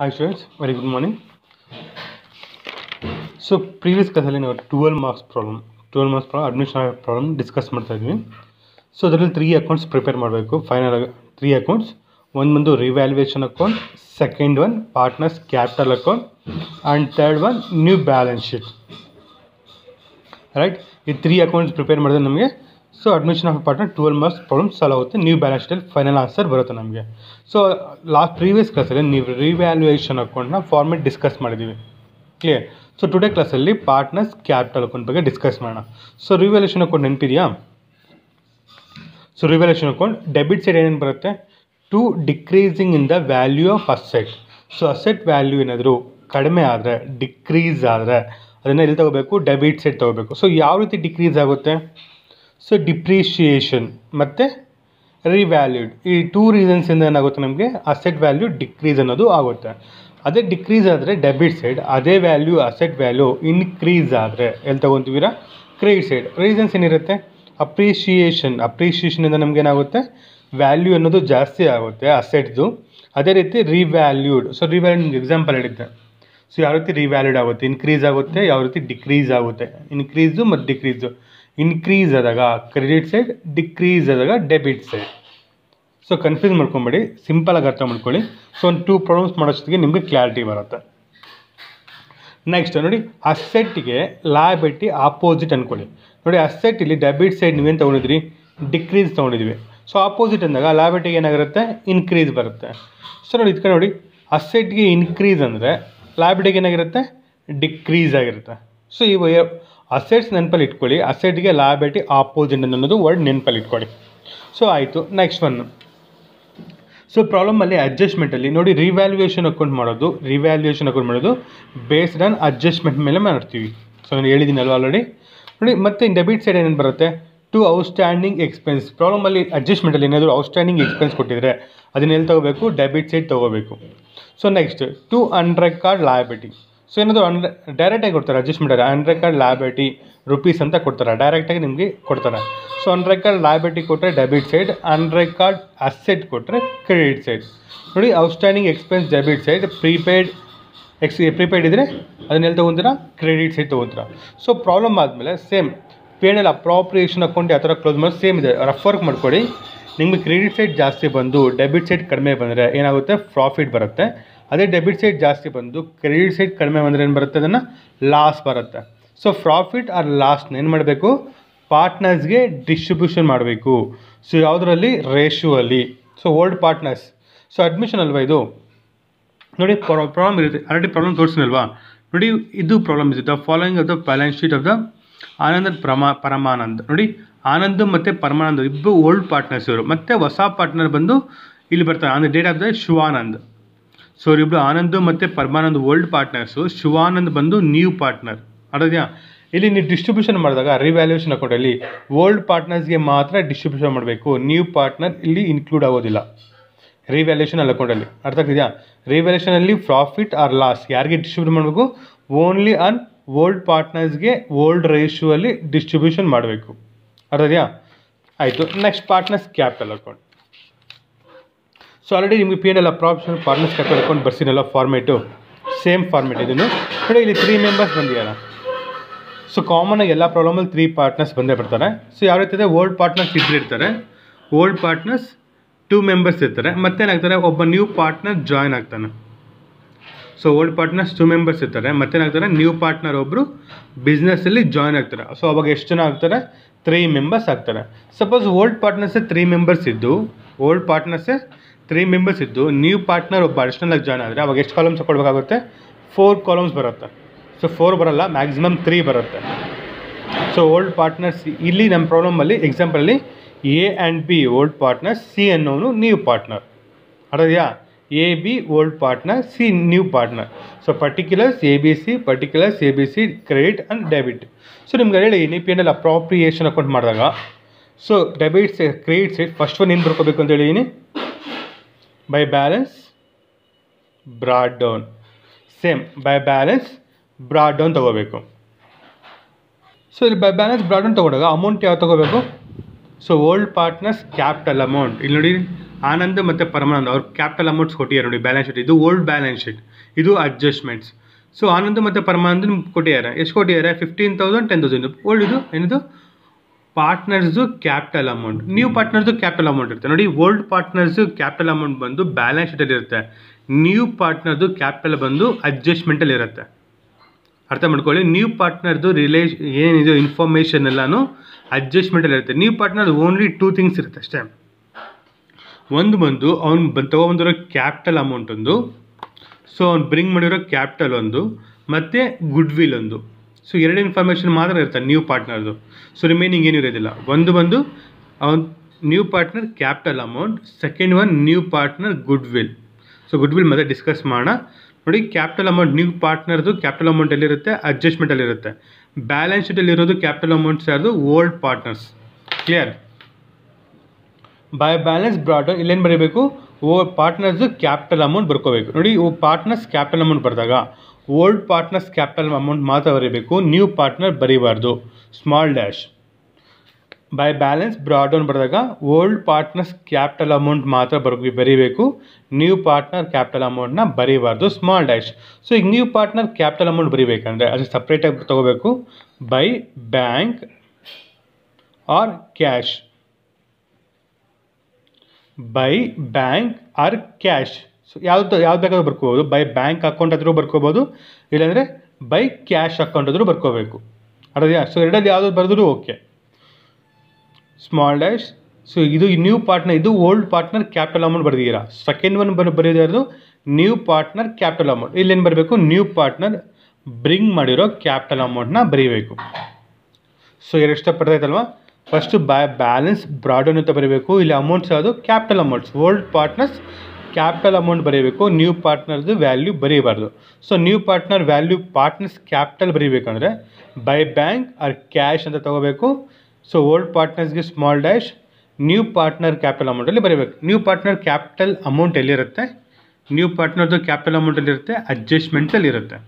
Hi students very good morning so previous ಕ್ಲಾಸಲ್ಲಿ ನಾವು twelve marks problem twelve marks problem admission problem discuss ಮಾಡ್ತಾ ಇದ್ವಿ. So ಅದರಲ್ಲಿ three accounts prepare ಮಾಡಬೇಕು final three accounts ಒಂದು ಬಂದು revaluation account second one partners capital account and third one new balance sheet right ಈ three accounts prepare ಮಾಡಿದ್ರೆ ನಮಗೆ so admission of partner twelve marks problem solve ಆಗುತ್ತೆ. New balance ಶೀಟಲ್ಲಿ final answer ಬರುತ್ತೆ ನಮಗೆ. So last previous ಕ್ಲಾಸಲ್ಲಿ ನೀವು revaluation ಅಕೌಂಟ್ನ ಫಾರ್ಮೆಟ್ ಡಿಸ್ಕಸ್ ಮಾಡಿದ್ದೀವಿ ಕ್ಲಿಯರ್ ಸೊ ಟುಡೇ ಕ್ಲಾಸಲ್ಲಿ ಪಾರ್ಟ್ನರ್ಸ್ ಕ್ಯಾಪಿಟಲ್ ಅಕೌಂಟ್ ಬಗ್ಗೆ ಡಿಸ್ಕಸ್ ಮಾಡೋಣ. ಸೊ ರಿವ್ಯಾಲ್ಯೂಷನ್ ಅಕೌಂಟ್ ನೆನಪಿದೆಯಾ? So revaluation account debit side ಏನೇನು ಬರುತ್ತೆ? To decreasing in the value of asset so asset value ಏನಾದರೂ ಕಡಿಮೆ ಆದರೆ ಡಿಕ್ರೀಸ್ ಆದರೆ, ಅದನ್ನು ಎಲ್ಲಿ ತಗೋಬೇಕು? ಡೆಬಿಟ್ ಸೈಡ್ ತಗೋಬೇಕು. ಸೊ ಯಾವ ರೀತಿ ಡಿಕ್ರೀಸ್ ಆಗುತ್ತೆ? ಸೊ ಡಿಪ್ರಿಷಿಯೇಷನ್ ಮತ್ತು ರಿವ್ಯಾಲ್ಯೂಡ್ ಈ ಟೂ ರೀಸನ್ಸಿಂದ ಏನಾಗುತ್ತೆ ನಮಗೆ? ಅಸೆಟ್ ವ್ಯಾಲ್ಯೂ ಡಿಕ್ರೀಸ್ ಅನ್ನೋದು ಆಗುತ್ತೆ. ಅದೇ ಡಿಕ್ರೀಸ್ ಆದರೆ ಡೆಬಿಟ್ ಸೈಡ್ ಅದೇ ವ್ಯಾಲ್ಯೂ ಅಸೆಟ್ ವ್ಯಾಲ್ಯೂ ಇನ್ಕ್ರೀಸ್ ಆದರೆ. ಎಲ್ಲಿ ತೊಗೊತೀವಿರಾ? ಕ್ರೆಡಿಟ್ ಸೈಡ್ ರೀಸನ್ಸ್ ಏನಿರುತ್ತೆ? ಅಪ್ರಿಷಿಯೇಷನ್ ಅಪ್ರಿಷಿಯೇಷನಿಂದ ನಮ್ಗೆ ಏನಾಗುತ್ತೆ? ವ್ಯಾಲ್ಯೂ ಅನ್ನೋದು ಜಾಸ್ತಿ ಆಗುತ್ತೆ ಅಸೆಟ್ದು ಅದೇ ರೀತಿ ರಿವ್ಯಾಲ್ಯೂಡ್ ಸೊ ರಿವ್ಯಾಲ್ಯೂ ನಿಮ್ಗೆ ಎಕ್ಸಾಂಪಲ್ ಹೇಳಿದ್ದೆ. ಸೊ ಯಾವ ರೀತಿ ರಿವ್ಯಾಲ್ಯೂಡ್ ಆಗುತ್ತೆ? ಇನ್ಕ್ರೀಸ್ ಆಗುತ್ತೆ, ಯಾವ ರೀತಿ ಡಿಕ್ರೀಸ್ ಆಗುತ್ತೆ? ಇನ್ಕ್ರೀಸು ಮತ್ತು ಡಿಕ್ರೀಸು ಇನ್ಕ್ರೀಸ್ ಆದಾಗ ಕ್ರೆಡಿಟ್ ಸೈಡ್ ಡಿಕ್ರೀಸ್ ಆದಾಗ ಡೆಬಿಟ್ ಸೈಡ್ ಸೊ ಕನ್ಫ್ಯೂಸ್ ಮಾಡ್ಕೊಬೇಡಿ ಸಿಂಪಲಾಗಿ ಅರ್ಥ ಮಾಡ್ಕೊಳ್ಳಿ. ಸೊ ಒಂದು ಟೂ ಪ್ರಾಬ್ಲಮ್ಸ್ ಮಾಡೋಷ್ಟೊತ್ತಿಗೆ ನಿಮಗೆ ಕ್ಲಾರಿಟಿ ಬರುತ್ತೆ. ನೆಕ್ಸ್ಟ್ ನೋಡಿ ಅಸೆಟ್ಗೆ ಲಾಯಬಿಲಿಟಿ ಆಪೋಸಿಟ್ ಅಂದ್ಕೊಳ್ಳಿ ನೋಡಿ ಅಸೆಟ್ ಇಲ್ಲಿ ಡೆಬಿಟ್ ಸೈಡ್ ನೀವೇನು ತೊಗೊಂಡಿದ್ರಿ ಡಿಕ್ರೀಸ್ ತೊಗೊಂಡಿದ್ವಿ ಸೊ ಆಪೋಸಿಟ್ ಅಂದಾಗ ಲಾಯಬಿಲಿಟಿಗೆ ಏನಾಗಿರುತ್ತೆ? ಇನ್ಕ್ರೀಸ್ ಬರುತ್ತೆ. ಸೊ ನೋಡಿ ಇದಕ್ಕೆ ನೋಡಿ ಅಸೆಟ್ಗೆ ಇನ್ಕ್ರೀಸ್ ಅಂದರೆ ಲಾಯಬಿಲಿಟಿಗೆ ಏನಾಗಿರುತ್ತೆ? ಡಿಕ್ರೀಸ್ ಆಗಿರುತ್ತೆ. ಸೊ ಈ ಅಸೆಟ್ಸ್ ನೆನಪಲ್ಲಿ ಇಟ್ಕೊಳ್ಳಿ ಅಸೆಟ್ಗೆ ಲಾಯಬಿಲಿಟಿ ಆಪೋಸಿಟ್ ಅನ್ನೋದು ವರ್ಡ್ ನೆನಪಲ್ಲಿ ಇಟ್ಕೊಳ್ಳಿ ಸೊ ಆಯಿತು ನೆಕ್ಸ್ಟ್ ಒನ್ ಸೊ ಪ್ರಾಬ್ಲಮಲ್ಲಿ ಅಡ್ಜಸ್ಟ್ಮೆಂಟಲ್ಲಿ ನೋಡಿ ರಿವ್ಯಾಲ್ಯೂಯೇಷನ್ ಅಕೌಂಟ್ ಮಾಡೋದು ರಿವ್ಯಾಲ್ಯೂಯೇಷನ್ ಅಕೌಂಟ್ ಮಾಡೋದು ಬೇಸ್ಡ್ ಆನ್ ಅಡ್ಜಸ್ಟ್ಮೆಂಟ್ ಮೇಲೆ ಮಾಡ್ತೀವಿ. ಸೊ ನಾನು ಹೇಳಿದ್ದೀನಲ್ವ ಆಲ್ರೆಡಿ ನೋಡಿ, ಮತ್ತೆ ಡೆಬಿಟ್ ಸೈಡ್ ಏನೇನು ಬರುತ್ತೆ? ಟು ಔಟ್ಸ್ಟ್ಯಾಂಡಿಂಗ್ ಎಕ್ಸ್ಪೆನ್ಸ್ ಪ್ರಾಬ್ಲಮಲ್ಲಿ ಅಡ್ಜಸ್ಟ್ಮೆಂಟಲ್ಲಿ ಏನಾದರೂ ಔಟ್ಸ್ಟ್ಯಾಂಡಿಂಗ್ ಎಕ್ಸ್ಪೆನ್ಸ್ ಕೊಟ್ಟಿದ್ರೆ ಅದನ್ನ ಎಲ್ಲಿ ತೊಗೋಬೇಕು? ಡೆಬಿಟ್ ಸೈಡ್ ತೊಗೋಬೇಕು. So next to card liability so ಏನಾದರೂ ಅನ್ ಡೈರೆಕ್ಟಾಗಿ ಕೊಡ್ತಾರೆ ಅಡ್ಜಸ್ಟ್ಮೆಂಟ್ ಅನ್ರೆಕಾರ್ಡ್ ಲಾಯಬಿಲಿಟಿ ರುಪೀಸ್ ಅಂತ ಕೊಡ್ತಾರೆ. ಡೈರೆಕ್ಟಾಗಿ ನಿಮಗೆ ಕೊಡ್ತಾರೆ. ಸೊ ಅನ್ರೆಕಾರ್ಡ್ ಲಾಯಬಿಲಿಟಿ ಕೊಟ್ಟರೆ ಡೆಬಿಟ್ ಸೈಡ್ ಅನ್ರೆಕಾರ್ಡ್ ಅಸೆಟ್ ಕೊಟ್ಟರೆ ಕ್ರೆಡಿಟ್ ಸೈಡ್ ನೋಡಿ outstanding expense debit side prepaid ex prepaid ಇದ್ದರೆ ಅದನ್ನೆಲ್ಲ ತೊಗೊತೀರಾ? ಕ್ರೆಡಿಟ್ ಸೈಡ್ ತೊಗೊತೀರಾ. ಸೊ ಪ್ರಾಬ್ಲಮ್ ಆದಮೇಲೆ same P and L appropriation account ಯಾವ ಥರ ಕ್ಲೋಸ್ ಮಾಡಿ ಸೇಮ್ ಇದೆ. ರಫ್ ವರ್ಕ್ ಮಾಡ್ಕೊಳ್ಳಿ ನಿಮಗೆ ಕ್ರೆಡಿಟ್ ಸೈಡ್ ಜಾಸ್ತಿ ಬಂದು ಡೆಬಿಟ್ ಸೈಡ್ ಕಡಿಮೆ ಬಂದರೆ ಏನಾಗುತ್ತೆ? ಪ್ರಾಫಿಟ್ ಬರುತ್ತೆ. ಅದೇ ಡೆಬಿಟ್ ಸೈಡ್ ಜಾಸ್ತಿ ಬಂದು ಕ್ರೆಡಿಟ್ ಸೈಡ್ ಕಡಿಮೆ ಬಂದರೆ ಏನು ಬರುತ್ತೆ ಅದನ್ನು ಲಾಸ್ ಬರುತ್ತೆ. ಸೊ ಪ್ರಾಫಿಟ್ ಆರ್ ಲಾಸ್ನ ಏನು ಮಾಡಬೇಕು? ಪಾರ್ಟ್ನರ್ಸ್ಗೆ ಡಿಸ್ಟ್ರಿಬ್ಯೂಷನ್ ಮಾಡಬೇಕು. ಸೊ ಯಾವುದರಲ್ಲಿ? ರೇಷು ಅಲ್ಲಿ. So old partners so admission ಅಲ್ವಾ ಇದು? ನೋಡಿ ಪ್ರಾಬ್ಲಮ್ ಇರುತ್ತೆ. ಆಲ್ರೆಡಿ ಪ್ರಾಬ್ಲಮ್ ತೋರಿಸಿನಲ್ವಾ ನೋಡಿ, ಇದು ಪ್ರಾಬ್ಲಮ್ ಇದೆ the following of the balance sheet of the Anand ಪ್ರಮಾ, Paramanand. ನೋಡಿ, ಆನಂದ್ ಮತ್ತು ಪರಮಾನಂದ್, ಇಬ್ಬರು ಓಲ್ಡ್ ಪಾರ್ಟ್ನರ್ಸ್ ಇವರು. ಮತ್ತು ಹೊಸ ಪಾರ್ಟ್ನರ್ ಬಂದು ಇಲ್ಲಿ ಬರ್ತಾರೆ. The date of the Shivanand. So ಇವರಿಬ್ರು ಆನಂದ್ ಮತ್ತು ಪರಮಾನಂದ್ ಓಲ್ಡ್ ಪಾರ್ಟ್ನರ್ಸು ಶಿವಾನಂದ್ ಬಂದು ನ್ಯೂ ಪಾರ್ಟ್ನರ್ ಅರ್ಥದ್ಯಾ ಇಲ್ಲಿ ನೀವು ಡಿಸ್ಟ್ರಿಬ್ಯೂಷನ್ ಮಾಡಿದಾಗ ರಿವ್ಯಾಲ್ಯೂಷನ್ ಅಕೌಂಟಲ್ಲಿ ಓಲ್ಡ್ ಪಾರ್ಟ್ನರ್ಸ್ಗೆ ಮಾತ್ರ ಡಿಸ್ಟ್ರಿಬ್ಯೂಷನ್ ಮಾಡಬೇಕು. ನ್ಯೂ ಪಾರ್ಟ್ನರ್ ಇಲ್ಲಿ ಇನ್ಕ್ಲೂಡ್ ಆಗೋದಿಲ್ಲ. ರಿವ್ಯಾಲ್ಯೂಷನ್ ಅಲ್ಲಿ ಅಕೌಂಟಲ್ಲಿ ಅರ್ಥ ಆಗ್ತಿದೆಯಾ? ರಿವ್ಯಾಲ್ಯೂಷನಲ್ಲಿ ಪ್ರಾಫಿಟ್ ಆರ್ ಲಾಸ್ ಯಾರಿಗೆ ಡಿಸ್ಟ್ರಿಬ್ಯೂಟ್ ಮಾಡಬೇಕು? ಓನ್ಲಿ ಆನ್ ಓಲ್ಡ್ ಪಾರ್ಟ್ನರ್ಸ್ಗೆ ಓಲ್ಡ್ ರೇಷು ಅಲ್ಲಿ ಡಿಸ್ಟ್ರಿಬ್ಯೂಷನ್ ಮಾಡಬೇಕು. ಅರ್ಥ ಆಯಿತು. Next partners capital account so already ನಿಮಗೆ ಪಿ ಎನ್ ಎಲ್ಲ ಅಪ್ರಾಪ್ಷನ್ ಪಾರ್ಟ್ನರ್ಸ್ ಕ್ಯಾಪಿಟಲ್ ಅಕೌಂಟ್ ಬರ್ಸಿನಲ್ಲ ಫಾರ್ಮೇಟು ಸೇಮ್ ಫಾರ್ಮೇಟ್ ಇದನ್ನು. ನೋಡಿ, ಇಲ್ಲಿ ತ್ರೀ ಮೆಂಬರ್ಸ್ ಬಂದಿದ್ದಾರೆ? ಸೊ ಕಾಮನಾಗಿ ಎಲ್ಲ ಪ್ರಾಬ್ಲಮಲ್ಲಿ ತ್ರೀ ಪಾರ್ಟ್ನರ್ಸ್ ಬಂದೇ ಬರ್ತಾರೆ. ಸೊ ಯಾವ ರೀತಿ ಇದೆ? ಓಲ್ಡ್ ಪಾರ್ಟ್ನರ್ಸ್ ಇಬ್ಬರು ಇರ್ತಾರೆ. ಓಲ್ಡ್ ಪಾರ್ಟ್ನರ್ಸ್ ಟೂ ಮೆಂಬರ್ಸ್ ಇರ್ತಾರೆ. ಮತ್ತೇನಾಗ್ತಾರೆ? ಒಬ್ಬ ನ್ಯೂ ಪಾರ್ಟ್ನರ್ ಜಾಯ್ನ್ ಆಗ್ತಾನೆ. So old partners two members ಇರ್ತಾರೆ. ಮತ್ತೇನಾಗ್ತಾರೆ? ನ್ಯೂ ಪಾರ್ಟ್ನರ್ ಒಬ್ಬರು ಬಿಸ್ನೆಸ್ಸಲ್ಲಿ ಜಾಯ್ನ್ ಆಗ್ತಾರೆ. ಸೊ ಅವಾಗ ಎಷ್ಟು ಜನ ಆಗ್ತಾರೆ? ತ್ರೀ ಮೆಂಬರ್ಸ್ ಆಗ್ತಾರೆ. ಸಪೋಸ್ ಓಲ್ಡ್ ಪಾರ್ಟ್ನರ್ಸೇ ತ್ರೀ ಮೆಂಬರ್ಸ್ ಇದ್ದು ಓಲ್ಡ್ ಪಾರ್ಟ್ನರ್ಸೇ ತ್ರೀ ಮೆಂಬರ್ಸ್ ಇದ್ದು ನ್ಯೂ ಪಾರ್ಟ್ನರ್ ಒಬ್ಬ ಅಡಿಷ್ನಲಾಗಿ ಜಾಯ್ನ್ ಆದರೆ, ಅವಾಗ ಎಷ್ಟು ಕಾಲಮ್ಸ್ ಕೊಡಬೇಕಾಗುತ್ತೆ ಫೋರ್ ಕಾಲಮ್ಸ್ ಬರುತ್ತೆ. ಸೊ ಫೋರ್ ಬರಲ್ಲ ಮ್ಯಾಕ್ಸಿಮಮ್ ತ್ರೀ ಬರುತ್ತೆ. ಸೊ ಓಲ್ಡ್ ಪಾರ್ಟ್ನರ್ಸ್ ಇಲ್ಲಿ ನಮ್ಮ ಪ್ರಾಬ್ಲಮಲ್ಲಿ ಎಕ್ಸಾಂಪಲಲ್ಲಿ A and B old partner C ಅನ್ನೋನು new partner ಅರ್ಥದ್ಯಾ A B old partner C new partner so particulars A B C particulars A B C credit and debit so ನಿಮ್ಗೆ ಹೇಳಿ ನೀವು P N L appropriation account ಮಾಡಿದಾಗ so debits credits first one ಏನು ಬರ್ಕೋಬೇಕು ಅಂತ ಹೇಳಿದ್ದೀನಿ by balance brought down same by balance brought down ತಗೋಬೇಕು. So ಇಲ್ಲಿ ಬೈ ಬ್ಯಾಲೆನ್ಸ್ ಬ್ರಾಡ್ ಡೌನ್ ತೊಗೊಂಡಾಗ ಅಮೌಂಟ್ ಯಾವ ತೊಗೋಬೇಕು? So old partners capital amount ಇಲ್ಲಿ ನೋಡಿ, ಆನಂದ್ ಮತ್ತು ಪರಮಾನಂದ್ ಅವ್ರು ಕ್ಯಾಪಿಟಲ್ ಅಮೌಂಟ್ಸ್ ಕೊಟ್ಟಿದ್ದಾರೆ ನೋಡಿ ಬ್ಯಾಲೆನ್ಸ್ ಶೀಟ್. ಇದು ಓಲ್ಡ್ ಬ್ಯಾಲೆನ್ಸ್ ಶೀಟ್. ಇದು ಅಡ್ಜಸ್ಟ್ಮೆಂಟ್ಸ್ ಸೊ ಆನಂದ್ ಮತ್ತು ಪರಮಾನಂದ್ ಕೊಟ್ಟಿದ್ದಾರೆ. ಎಷ್ಟು ಕೊಟ್ಟಿದ್ದಾರೆ? Fifteen thousand ten thousand old ಇದು, ಏನಿದು? Partners capital amount. New partners capital amount ಇರುತ್ತೆ. ನೋಡಿ, ಓಲ್ಡ್ ಪಾರ್ಟ್ನರ್ಸು ಕ್ಯಾಪಿಟಲ್ ಅಮೌಂಟ್ ಬಂದು ಬ್ಯಾಲೆನ್ಸ್ ಶೀಟಲ್ಲಿ ಇರುತ್ತೆ. ನ್ಯೂ ಪಾರ್ಟ್ನರ್ದು ಕ್ಯಾಪಿಟಲ್ ಬಂದು ಅಡ್ಜಸ್ಟ್ಮೆಂಟಲ್ಲಿ ಇರುತ್ತೆ. ಅರ್ಥ ಮಾಡ್ಕೊಳ್ಳಿ, ನ್ಯೂ ಪಾರ್ಟ್ನರ್ದು ರಿಲೇಶ್, ಏನಿದೆ ಇನ್ಫಾರ್ಮೇಷನ್ ಎಲ್ಲಾನು ಅಡ್ಜಸ್ಟ್ಮೆಂಟಲ್ಲಿ ಇರುತ್ತೆ. New partner only two things ಇರುತ್ತೆ ಅಷ್ಟೇ. ಒಂದು ಬಂದು ಅವ್ನು ಬ ತೊಗೊಬಂದಿರೋ ಕ್ಯಾಪಿಟಲ್ ಅಮೌಂಟ್ ಒಂದು, ಸೊ ಅವ್ನು ಬ್ರಿಂಗ್ ಮಾಡಿರೋ ಕ್ಯಾಪಿಟಲ್ ಒಂದು, ಮತ್ತು ಗುಡ್ ವಿಲ್ ಒಂದು. ಸೊ ಎರಡು ಇನ್ಫಾರ್ಮೇಷನ್ ಮಾತ್ರ ಇರುತ್ತೆ ನ್ಯೂ ಪಾರ್ಟ್ನರ್ದು ಸೊ ರಿಮೈನಿಂಗ್ ಏನೂ ಇರೋದಿಲ್ಲ. ಒಂದು ಬಂದು, ಅವನ್ new partner capital amount second one new partner goodwill so goodwill ಮತ್ತೆ ಡಿಸ್ಕಸ್ ಮಾಡೋಣ. ನೋಡಿ ಕ್ಯಾಪಿಟಲ್ ಅಮೌಂಟ್ ನ್ಯೂ ಪಾರ್ಟ್ನರ್ದು ಕ್ಯಾಪಿಟಲ್ ಅಮೌಂಟ್ ಎಲ್ಲಿರುತ್ತೆ ಅಡ್ಜಸ್ಟ್ಮೆಂಟ್ ಇರುತ್ತೆ. ಬ್ಯಾಲೆನ್ಸ್ ಶೀಟಲ್ಲಿ ಇರೋದು ಕ್ಯಾಪಿಟಲ್ ಅಮೌಂಟ್ಸ್ ಯಾರ್ದು? Old partners clear by balance brought ಇಲ್ಲೇನು ಬರೀಬೇಕು? ಓ ಪಾರ್ಟ್ನರ್ಸ್ ಕ್ಯಾಪಿಟಲ್ ಅಮೌಂಟ್ ಬರ್ಕೋಬೇಕು. ನೋಡಿ, ಓ ಪಾರ್ಟ್ನರ್ಸ್ ಕ್ಯಾಪಿಟಲ್ ಅಮೌಂಟ್ ಬರೆದಾಗ ಓಲ್ಡ್ ಪಾರ್ಟ್ನರ್ಸ್ ಕ್ಯಾಪಿಟಲ್ ಅಮೌಂಟ್ ಮಾತ್ರ ಬರೀಬೇಕು new partner ಬರೀಬಾರ್ದು. Small dash by balance brought down down ಬರೆದಾಗ ಓಲ್ಡ್ ಪಾರ್ಟ್ನರ್ಸ್ ಕ್ಯಾಪಿಟಲ್ ಅಮೌಂಟ್ ಮಾತ್ರ ಬರ್ ಬರೀಬೇಕು. ನ್ಯೂ ಪಾರ್ಟ್ನರ್ ಕ್ಯಾಪಿಟಲ್ ಅಮೌಂಟ್ನ ಬರೀಬಾರ್ದು. ಸ್ಮಾಲ್ ಡ್ಯಾಶ್ ಸೊ ಈಗ ನ್ಯೂ ಪಾರ್ಟ್ನರ್ ಕ್ಯಾಪಿಟಲ್ ಅಮೌಂಟ್ ಬರೀಬೇಕಂದ್ರೆ ಅದು ಸಪ್ರೇಟಾಗಿ ತೊಗೋಬೇಕು. By bank or cash by bank or cash so ಯಾವ್ದು ಯಾವ್ದು ಬೇಕಾದ್ರೂ ಬರ್ಕೋಬೋದು. ಬೈ ಬ್ಯಾಂಕ್ ಅಕೌಂಟ್ ಆದರೂ ಬರ್ಕೋಬೋದು. ಇಲ್ಲಾಂದರೆ ಬೈ ಕ್ಯಾಶ್ ಅಕೌಂಟ್ ಆದರೂ ಬರ್ಕೋಬೇಕು. ಅರ್ಥ ಸೊ ಎರಡಲ್ಲಿ ಯಾವ್ದು ಬರೆದ್ರೂ ಓಕೆ ಸ್ಮಾಲ್ ಡ್ಯಾಶ್ ಸೊ ಇದು ನ್ಯೂ ಪಾರ್ಟ್ನರ್ ಇದು ಓಲ್ಡ್ ಪಾರ್ಟ್ನರ್ ಕ್ಯಾಪಿಟಲ್ ಅಮೌಂಟ್ ಬರೆದಿದ್ದೀರಾ? ಸೆಕೆಂಡ್ ಒನ್ ಬರ್ ಬರೆದಿರೋದು ನ್ಯೂ ಪಾರ್ಟ್ನರ್ ಕ್ಯಾಪಿಟಲ್ ಅಮೌಂಟ್ ಇಲ್ಲೇನು ಬರಬೇಕು? ನ್ಯೂ ಪಾರ್ಟ್ನರ್ ಬ್ರಿಂಗ್ ಮಾಡಿರೋ ಕ್ಯಾಪಿಟಲ್ ಅಮೌಂಟ್ನ ಬರೀಬೇಕು. ಸೊ ಎರಡು ಸ್ಟೆಪ್ ಬರ್ತೈತಲ್ವಾ ಫಸ್ಟು ಬ್ಯಾ ಬ್ಯಾಲೆನ್ಸ್ ಬ್ರಾಡನ್ ಅಂತ ಬರೀಬೇಕು. ಇಲ್ಲಿ ಅಮೌಂಟ್ಸ್ ಯಾವುದು? Capital amounts old partners capital amount ಬರೀಬೇಕು ನ್ಯೂ ಪಾರ್ಟ್ನರ್ದು value ಬರೀಬಾರ್ದು. So new partner value partners capital ಬರೀಬೇಕಂದ್ರೆ by bank or cash ಅಂತ ತಗೋಬೇಕು. So old ಪಾರ್ಟ್ನರ್ಸ್ಗೆ small dash new partner capital ಅಮೌಂಟಲ್ಲಿ ಬರೀಬೇಕು. ನ್ಯೂ ಪಾರ್ಟ್ನರ್ ಕ್ಯಾಪಿಟಲ್ ಅಮೌಂಟ್ ಎಲ್ಲಿರುತ್ತೆ? ನ್ಯೂ ಪಾರ್ಟ್ನರ್ದು capital ಅಮೌಂಟಲ್ಲಿರುತ್ತೆ ಅಡ್ಜಸ್ಟ್ಮೆಂಟಲ್ಲಿರುತ್ತೆ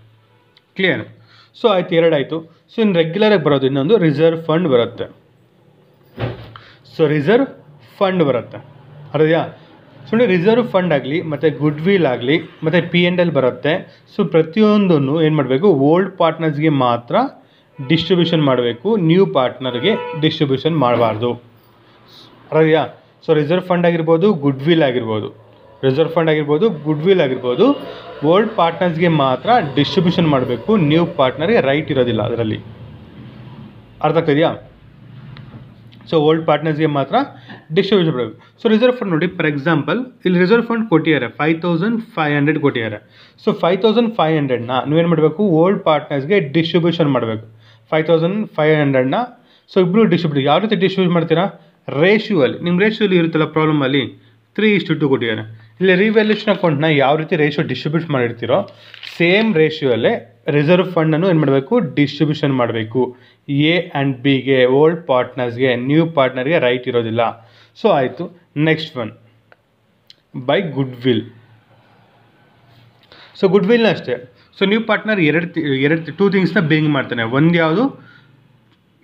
clear so ಆಯ್ತು, ಎರಡಾಯಿತು. ಸೊ ಇನ್ನು ರೆಗ್ಯುಲರಾಗಿ ಬರೋದು, ಇನ್ನೊಂದು ರಿಸರ್ವ್ ಫಂಡ್ ಬರುತ್ತೆ. ಸೊ ರಿಸರ್ವ್ ಫಂಡ್ ಬರುತ್ತೆ. ಅರ್ಧಯಾ ಸುಮ್ಮನೆ ರಿಸರ್ವ್ ಫಂಡ್ ಆಗಲಿ, ಮತ್ತು ಗುಡ್ ವಿಲ್ ಆಗಲಿ, ಮತ್ತು ಪಿ ಎಂಡ್ ಎಲ್ ಬರುತ್ತೆ. ಸೊ ಪ್ರತಿಯೊಂದನ್ನು ಏನು ಮಾಡಬೇಕು? ಓಲ್ಡ್ ಪಾರ್ಟ್ನರ್ಸ್ಗೆ ಮಾತ್ರ ಡಿಸ್ಟ್ರಿಬ್ಯೂಷನ್ ಮಾಡಬೇಕು. ನ್ಯೂ ಪಾರ್ಟ್ನರ್ಗೆ ಡಿಸ್ಟ್ರಿಬ್ಯೂಷನ್ ಮಾಡಬಾರ್ದು. ಅರಿಯಾ ಸೊ ರಿಸರ್ವ್ ಫಂಡ್ ಆಗಿರ್ಬೋದು ಗುಡ್ ವಿಲ್ ಆಗಿರ್ಬೋದು. ರಿಸರ್ವ್ ಫಂಡ್ ಆಗಿರ್ಬೋದು ಗುಡ್ ವಿಲ್ ಆಗಿರ್ಬೋದು ಓಲ್ಡ್ ಪಾರ್ಟ್ನರ್ಸ್ಗೆ ಮಾತ್ರ ಡಿಸ್ಟ್ರಿಬ್ಯೂಷನ್ ಮಾಡಬೇಕು. ನ್ಯೂ ಪಾರ್ಟ್ನರ್ಗೆ ರೈಟ್ ಇರೋದಿಲ್ಲ ಅದರಲ್ಲಿ. ಅರ್ಥ ಆಗ್ತಿದೆಯಾ ಸೊ ಓಲ್ಡ್ ಪಾರ್ಟ್ನರ್ಸ್ಗೆ ಮಾತ್ರ ಡಿಸ್ಟ್ರಿಬ್ಯೂಷನ್ ಮಾಡಬೇಕು ಸೊ ರಿಸರ್ವ್ ಫಂಡ್ ನೋಡಿ ಫಾರ್ ಎಕ್ಸಾಂಪಲ್ ಇಲ್ಲಿ ರಿಸರ್ವ್ ಫಂಡ್ ಕೊಟ್ಟಿದ್ದಾರೆ ಫೈವ್ ತೌಸಂಡ್ ಫೈವ್ ಹಂಡ್ರೆಡ್ ಕೊಟ್ಟಿದ್ದಾರೆ. ಸೊ ಫೈವ್ ತೌಸಂಡ್ ಫೈವ್ ಹಂಡ್ರೆಡ್ನ ನೀವೇನು ಮಾಡಬೇಕು? ಓಲ್ಡ್ ಪಾರ್ಟ್ನರ್ಸ್ಗೆ ಡಿಸ್ಟ್ರಿಬ್ಯೂಷನ್ ಮಾಡಬೇಕು. ಫೈವ್ ತೌಸಂಡ್ ಫೈವ್ ಹಂಡ್ರೆಡ್ನ ಸೊ ಇಬ್ಬರು ಡಿಸ್ಟ್ರಿಬ್ಯೂಟ್ ಯಾವ ರೀತಿ ಡಿಸ್ಟ್ರಿಬ್ಯೂಟ್ ಮಾಡ್ತೀರಾ? ರೇಷಿಯೋಲ್ಲಿ ನಿಮ್ಮ ರೇಷಿಯೋಲಿ ಇರುತ್ತಲ್ಲ ಪ್ರಾಬ್ಲಮಲ್ಲಿ ತ್ರೀ ಇಷ್ಟು ಟು ಕೊಟ್ಟಿದ್ದಾರೆ. ಇಲ್ಲಿ ರಿವ್ಯಾಲ್ಯೂಷನ್ ಅಕೌಂಟ್ನ ಯಾವ ರೀತಿ ರೇಷಿಯೋ ಡಿಸ್ಟ್ರಿಬ್ಯೂಟ್ ಮಾಡಿರ್ತೀರೋ ಸೇಮ್ ರೇಷಿಯೋಲ್ಲೇ ರಿಸರ್ವ್ ಫಂಡನ್ನು ಏನು ಮಾಡಬೇಕು? ಡಿಸ್ಟ್ರಿಬ್ಯೂಷನ್ ಮಾಡಬೇಕು. ಎ ಆ್ಯಂಡ್ ಬಿಗೆ ಓಲ್ಡ್ ಪಾರ್ಟ್ನರ್ಸ್ಗೆ ನ್ಯೂ ಪಾರ್ಟ್ನರ್ಗೆ ರೈಟ್ ಇರೋದಿಲ್ಲ. ಸೊ ಆಯಿತು. Next one by goodwill so good ವಿಲ್ನ ಅಷ್ಟೇ. ಸೊ ನ್ಯೂ ಪಾರ್ಟ್ನರ್ ಎರಡು ಎರಡು ಟೂ ಥಿಂಗ್ಸ್ನ ಬೇಂಗ್ ಮಾಡ್ತಾನೆ. ಒಂದು ಯಾವುದು?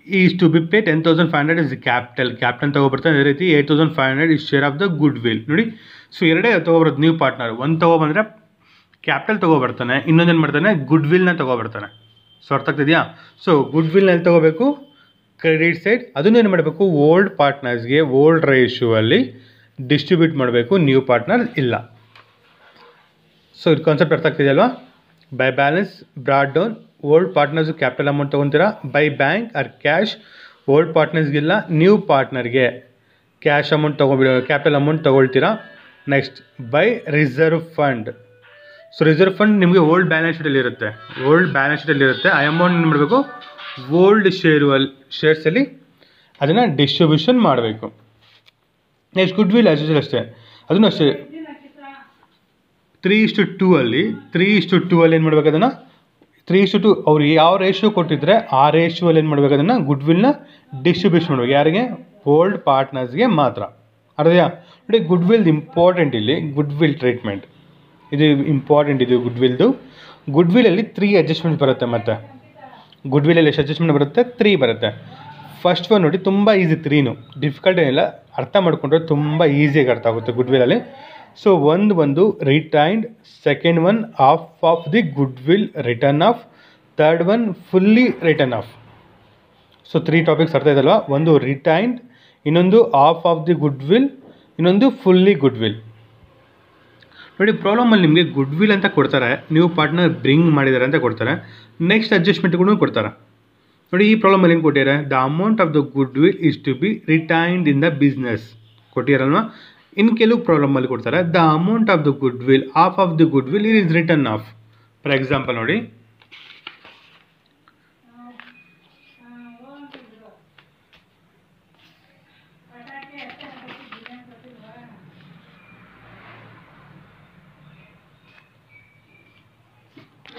Is to be pay ten thousand five hundred is capital capital ತೊಗೊಬರ್ತಾನೆ. ಅದೇ ರೀತಿ eight thousand five hundred is share of the goodwill ನೋಡಿ ಸೊ ಎರಡೇ ತೊಗೊಬರೋದು ನ್ಯೂ ಪಾರ್ಟ್ನರ್ ಒಂದು ತೊಗೊಬಂದರೆ ಕ್ಯಾಪಿಟಲ್ ತೊಗೊಬರ್ತಾನೆ ಇನ್ನೊಂದೇನು ಮಾಡ್ತಾನೆ? ಗುಡ್ ವಿಲ್ನ ತೊಗೊಬರ್ತಾನೆ. ಸೊ ಅರ್ಥ ಆಗ್ತಿದೆಯಾ? ಸೊ ಗುಡ್ ವಿಲ್ನಲ್ಲಿ ತೊಗೋಬೇಕು? ಕ್ರೆಡಿಟ್ ಸೈಡ್ ಅದನ್ನು ಏನು ಮಾಡಬೇಕು? ಓಲ್ಡ್ ಪಾರ್ಟ್ನರ್ಸ್ಗೆ ಓಲ್ಡ್ ರೇಷಿಯೋ ಅಲ್ಲಿ ಡಿಸ್ಟ್ರಿಬ್ಯೂಟ್ ಮಾಡಬೇಕು. ನ್ಯೂ ಪಾರ್ಟ್ನರ್ ಇಲ್ಲ. ಸೊ ಇದು ಕಾನ್ಸೆಪ್ಟ್ ಅರ್ಥ ಆಗ್ತಿದೆಯಲ್ವಾ by balance brought down old partners capital amount ತೊಗೊತೀರಾ? By bank or cash old ಪಾರ್ಟ್ನರ್ಸ್ಗಿಲ್ಲ new ಪಾರ್ಟ್ನರ್ಗೆ ಕ್ಯಾಶ್ ಅಮೌಂಟ್ ತೊಗೊಬಿಡ capital amount ತೊಗೊಳ್ತೀರಾ? Next by reserve fund so reserve fund ನಿಮಗೆ old balance ಶೀಟಲ್ಲಿ ಇರುತ್ತೆ. Old balance ಶೀಟಲ್ಲಿ ಇರುತ್ತೆ. ಆ ಅಮೌಂಟ್ ಏನು ಮಾಡಬೇಕು? ಓಲ್ಡ್ ಶೇರು ಅಲ್ಲಿ ಶೇರ್ಸಲ್ಲಿ ಅದನ್ನು ಡಿಸ್ಟ್ರಿಬ್ಯೂಷನ್ ಮಾಡಬೇಕು. ನೆಕ್ಸ್ಟ್ ಗುಡ್ ವಿಲ್ ಯೂಶಲ್ ಅಷ್ಟೇ. ಅದನ್ನು ಅಷ್ಟೇ. ತ್ರೀ ಇಷ್ಟು ಟೂ ಅಲ್ಲಿ ತ್ರೀ ಇಷ್ಟು ಟೂ ಅಲ್ಲಿ ಏನು ಮಾಡ್ಬೇಕು ಅದನ್ನು? ತ್ರೀ ಇಷ್ಟು ಟು ಅವ್ರು ಯಾವ ರೇಷಿಯೋ ಕೊಟ್ಟಿದ್ರೆ ಆ ರೇಷಿಯೋಲ್ಲಿ ಏನು ಮಾಡ್ಬೇಕು ಅದನ್ನು? ಗುಡ್ ವಿಲ್ನ ಡಿಸ್ಟ್ರಿಬ್ಯೂಷನ್ ಮಾಡಬೇಕು. ಯಾರಿಗೆ? ಓಲ್ಡ್ ಪಾರ್ಟ್ನರ್ಸ್ಗೆ ಮಾತ್ರ. ಅರ್ಧಯಾ ನೋಡಿ ಗುಡ್ ವಿಲ್ ಇಂಪಾರ್ಟೆಂಟ್ ಇಲ್ಲಿ. ಗುಡ್ ವಿಲ್ ಟ್ರೀಟ್ಮೆಂಟ್ ಇದು ಇಂಪಾರ್ಟೆಂಟ್ ಇದು ಗುಡ್ ವಿಲ್ದು ಗುಡ್ ವಿಲಲ್ಲಿ ತ್ರೀ ಅಡ್ಜಸ್ಟ್ಮೆಂಟ್ ಬರುತ್ತೆ ಮತ್ತೆ. ಗುಡ್ ವಿಲಲ್ಲಿ ಎಷ್ಟು ಅಡ್ಜಸ್ಟ್ಮೆಂಟ್ ಬರುತ್ತೆ? ತ್ರೀ ಬರುತ್ತೆ. ಫಸ್ಟ್ ಒನ್ ನೋಡಿ, ತುಂಬ ಈಸಿ ತ್ರೀನು ಡಿಫಿಕಲ್ಟ್ ಏನಿಲ್ಲ, ಅರ್ಥ ಮಾಡಿಕೊಂಡ್ರೆ ತುಂಬ ಈಸಿಯಾಗಿ ಅರ್ಥ ಆಗುತ್ತೆ ಗುಡ್ ವಿಲಲ್ಲಿ ಸೊ ಒಂದು ಒಂದು retained second one half of the goodwill written off third one fully written off so three topics ಅರ್ಥ ಇದಲ್ವಾ ಒಂದು ರಿಟೈನ್ಡ್ ಇನ್ನೊಂದು half of the goodwill ಇನ್ನೊಂದು ಫುಲ್ಲಿ ಗುಡ್ ವಿಲ್ ನೋಡಿ ಪ್ರಾಬ್ಲಮಲ್ಲಿ ನಿಮಗೆ ಗುಡ್ ವಿಲ್ ಅಂತ ಕೊಡ್ತಾರೆ ನೀವು ಪಾರ್ಟ್ನರ್ ಬ್ರಿಂಗ್ ಮಾಡಿದ್ದಾರೆ ಅಂತ ಕೊಡ್ತಾರೆ ನೆಕ್ಸ್ಟ್ ಅಡ್ಜಸ್ಟ್ಮೆಂಟ್ಗೂ ಕೊಡ್ತಾರೆ. ನೋಡಿ, ಈ ಪ್ರಾಬ್ಲಮಲ್ಲಿ ಏನು ಕೊಟ್ಟಿದ್ದಾರೆ? The amount of the goodwill is to be retained in the business ಕೊಟ್ಟಿರಲ್ವಾ ಇನ್ನು ಕೆಲವು ಪ್ರಾಬ್ಲಮಲ್ಲಿ ಕೊಡ್ತಾರೆ the amount of the goodwill half of the goodwill it is written off for example ನೋಡಿ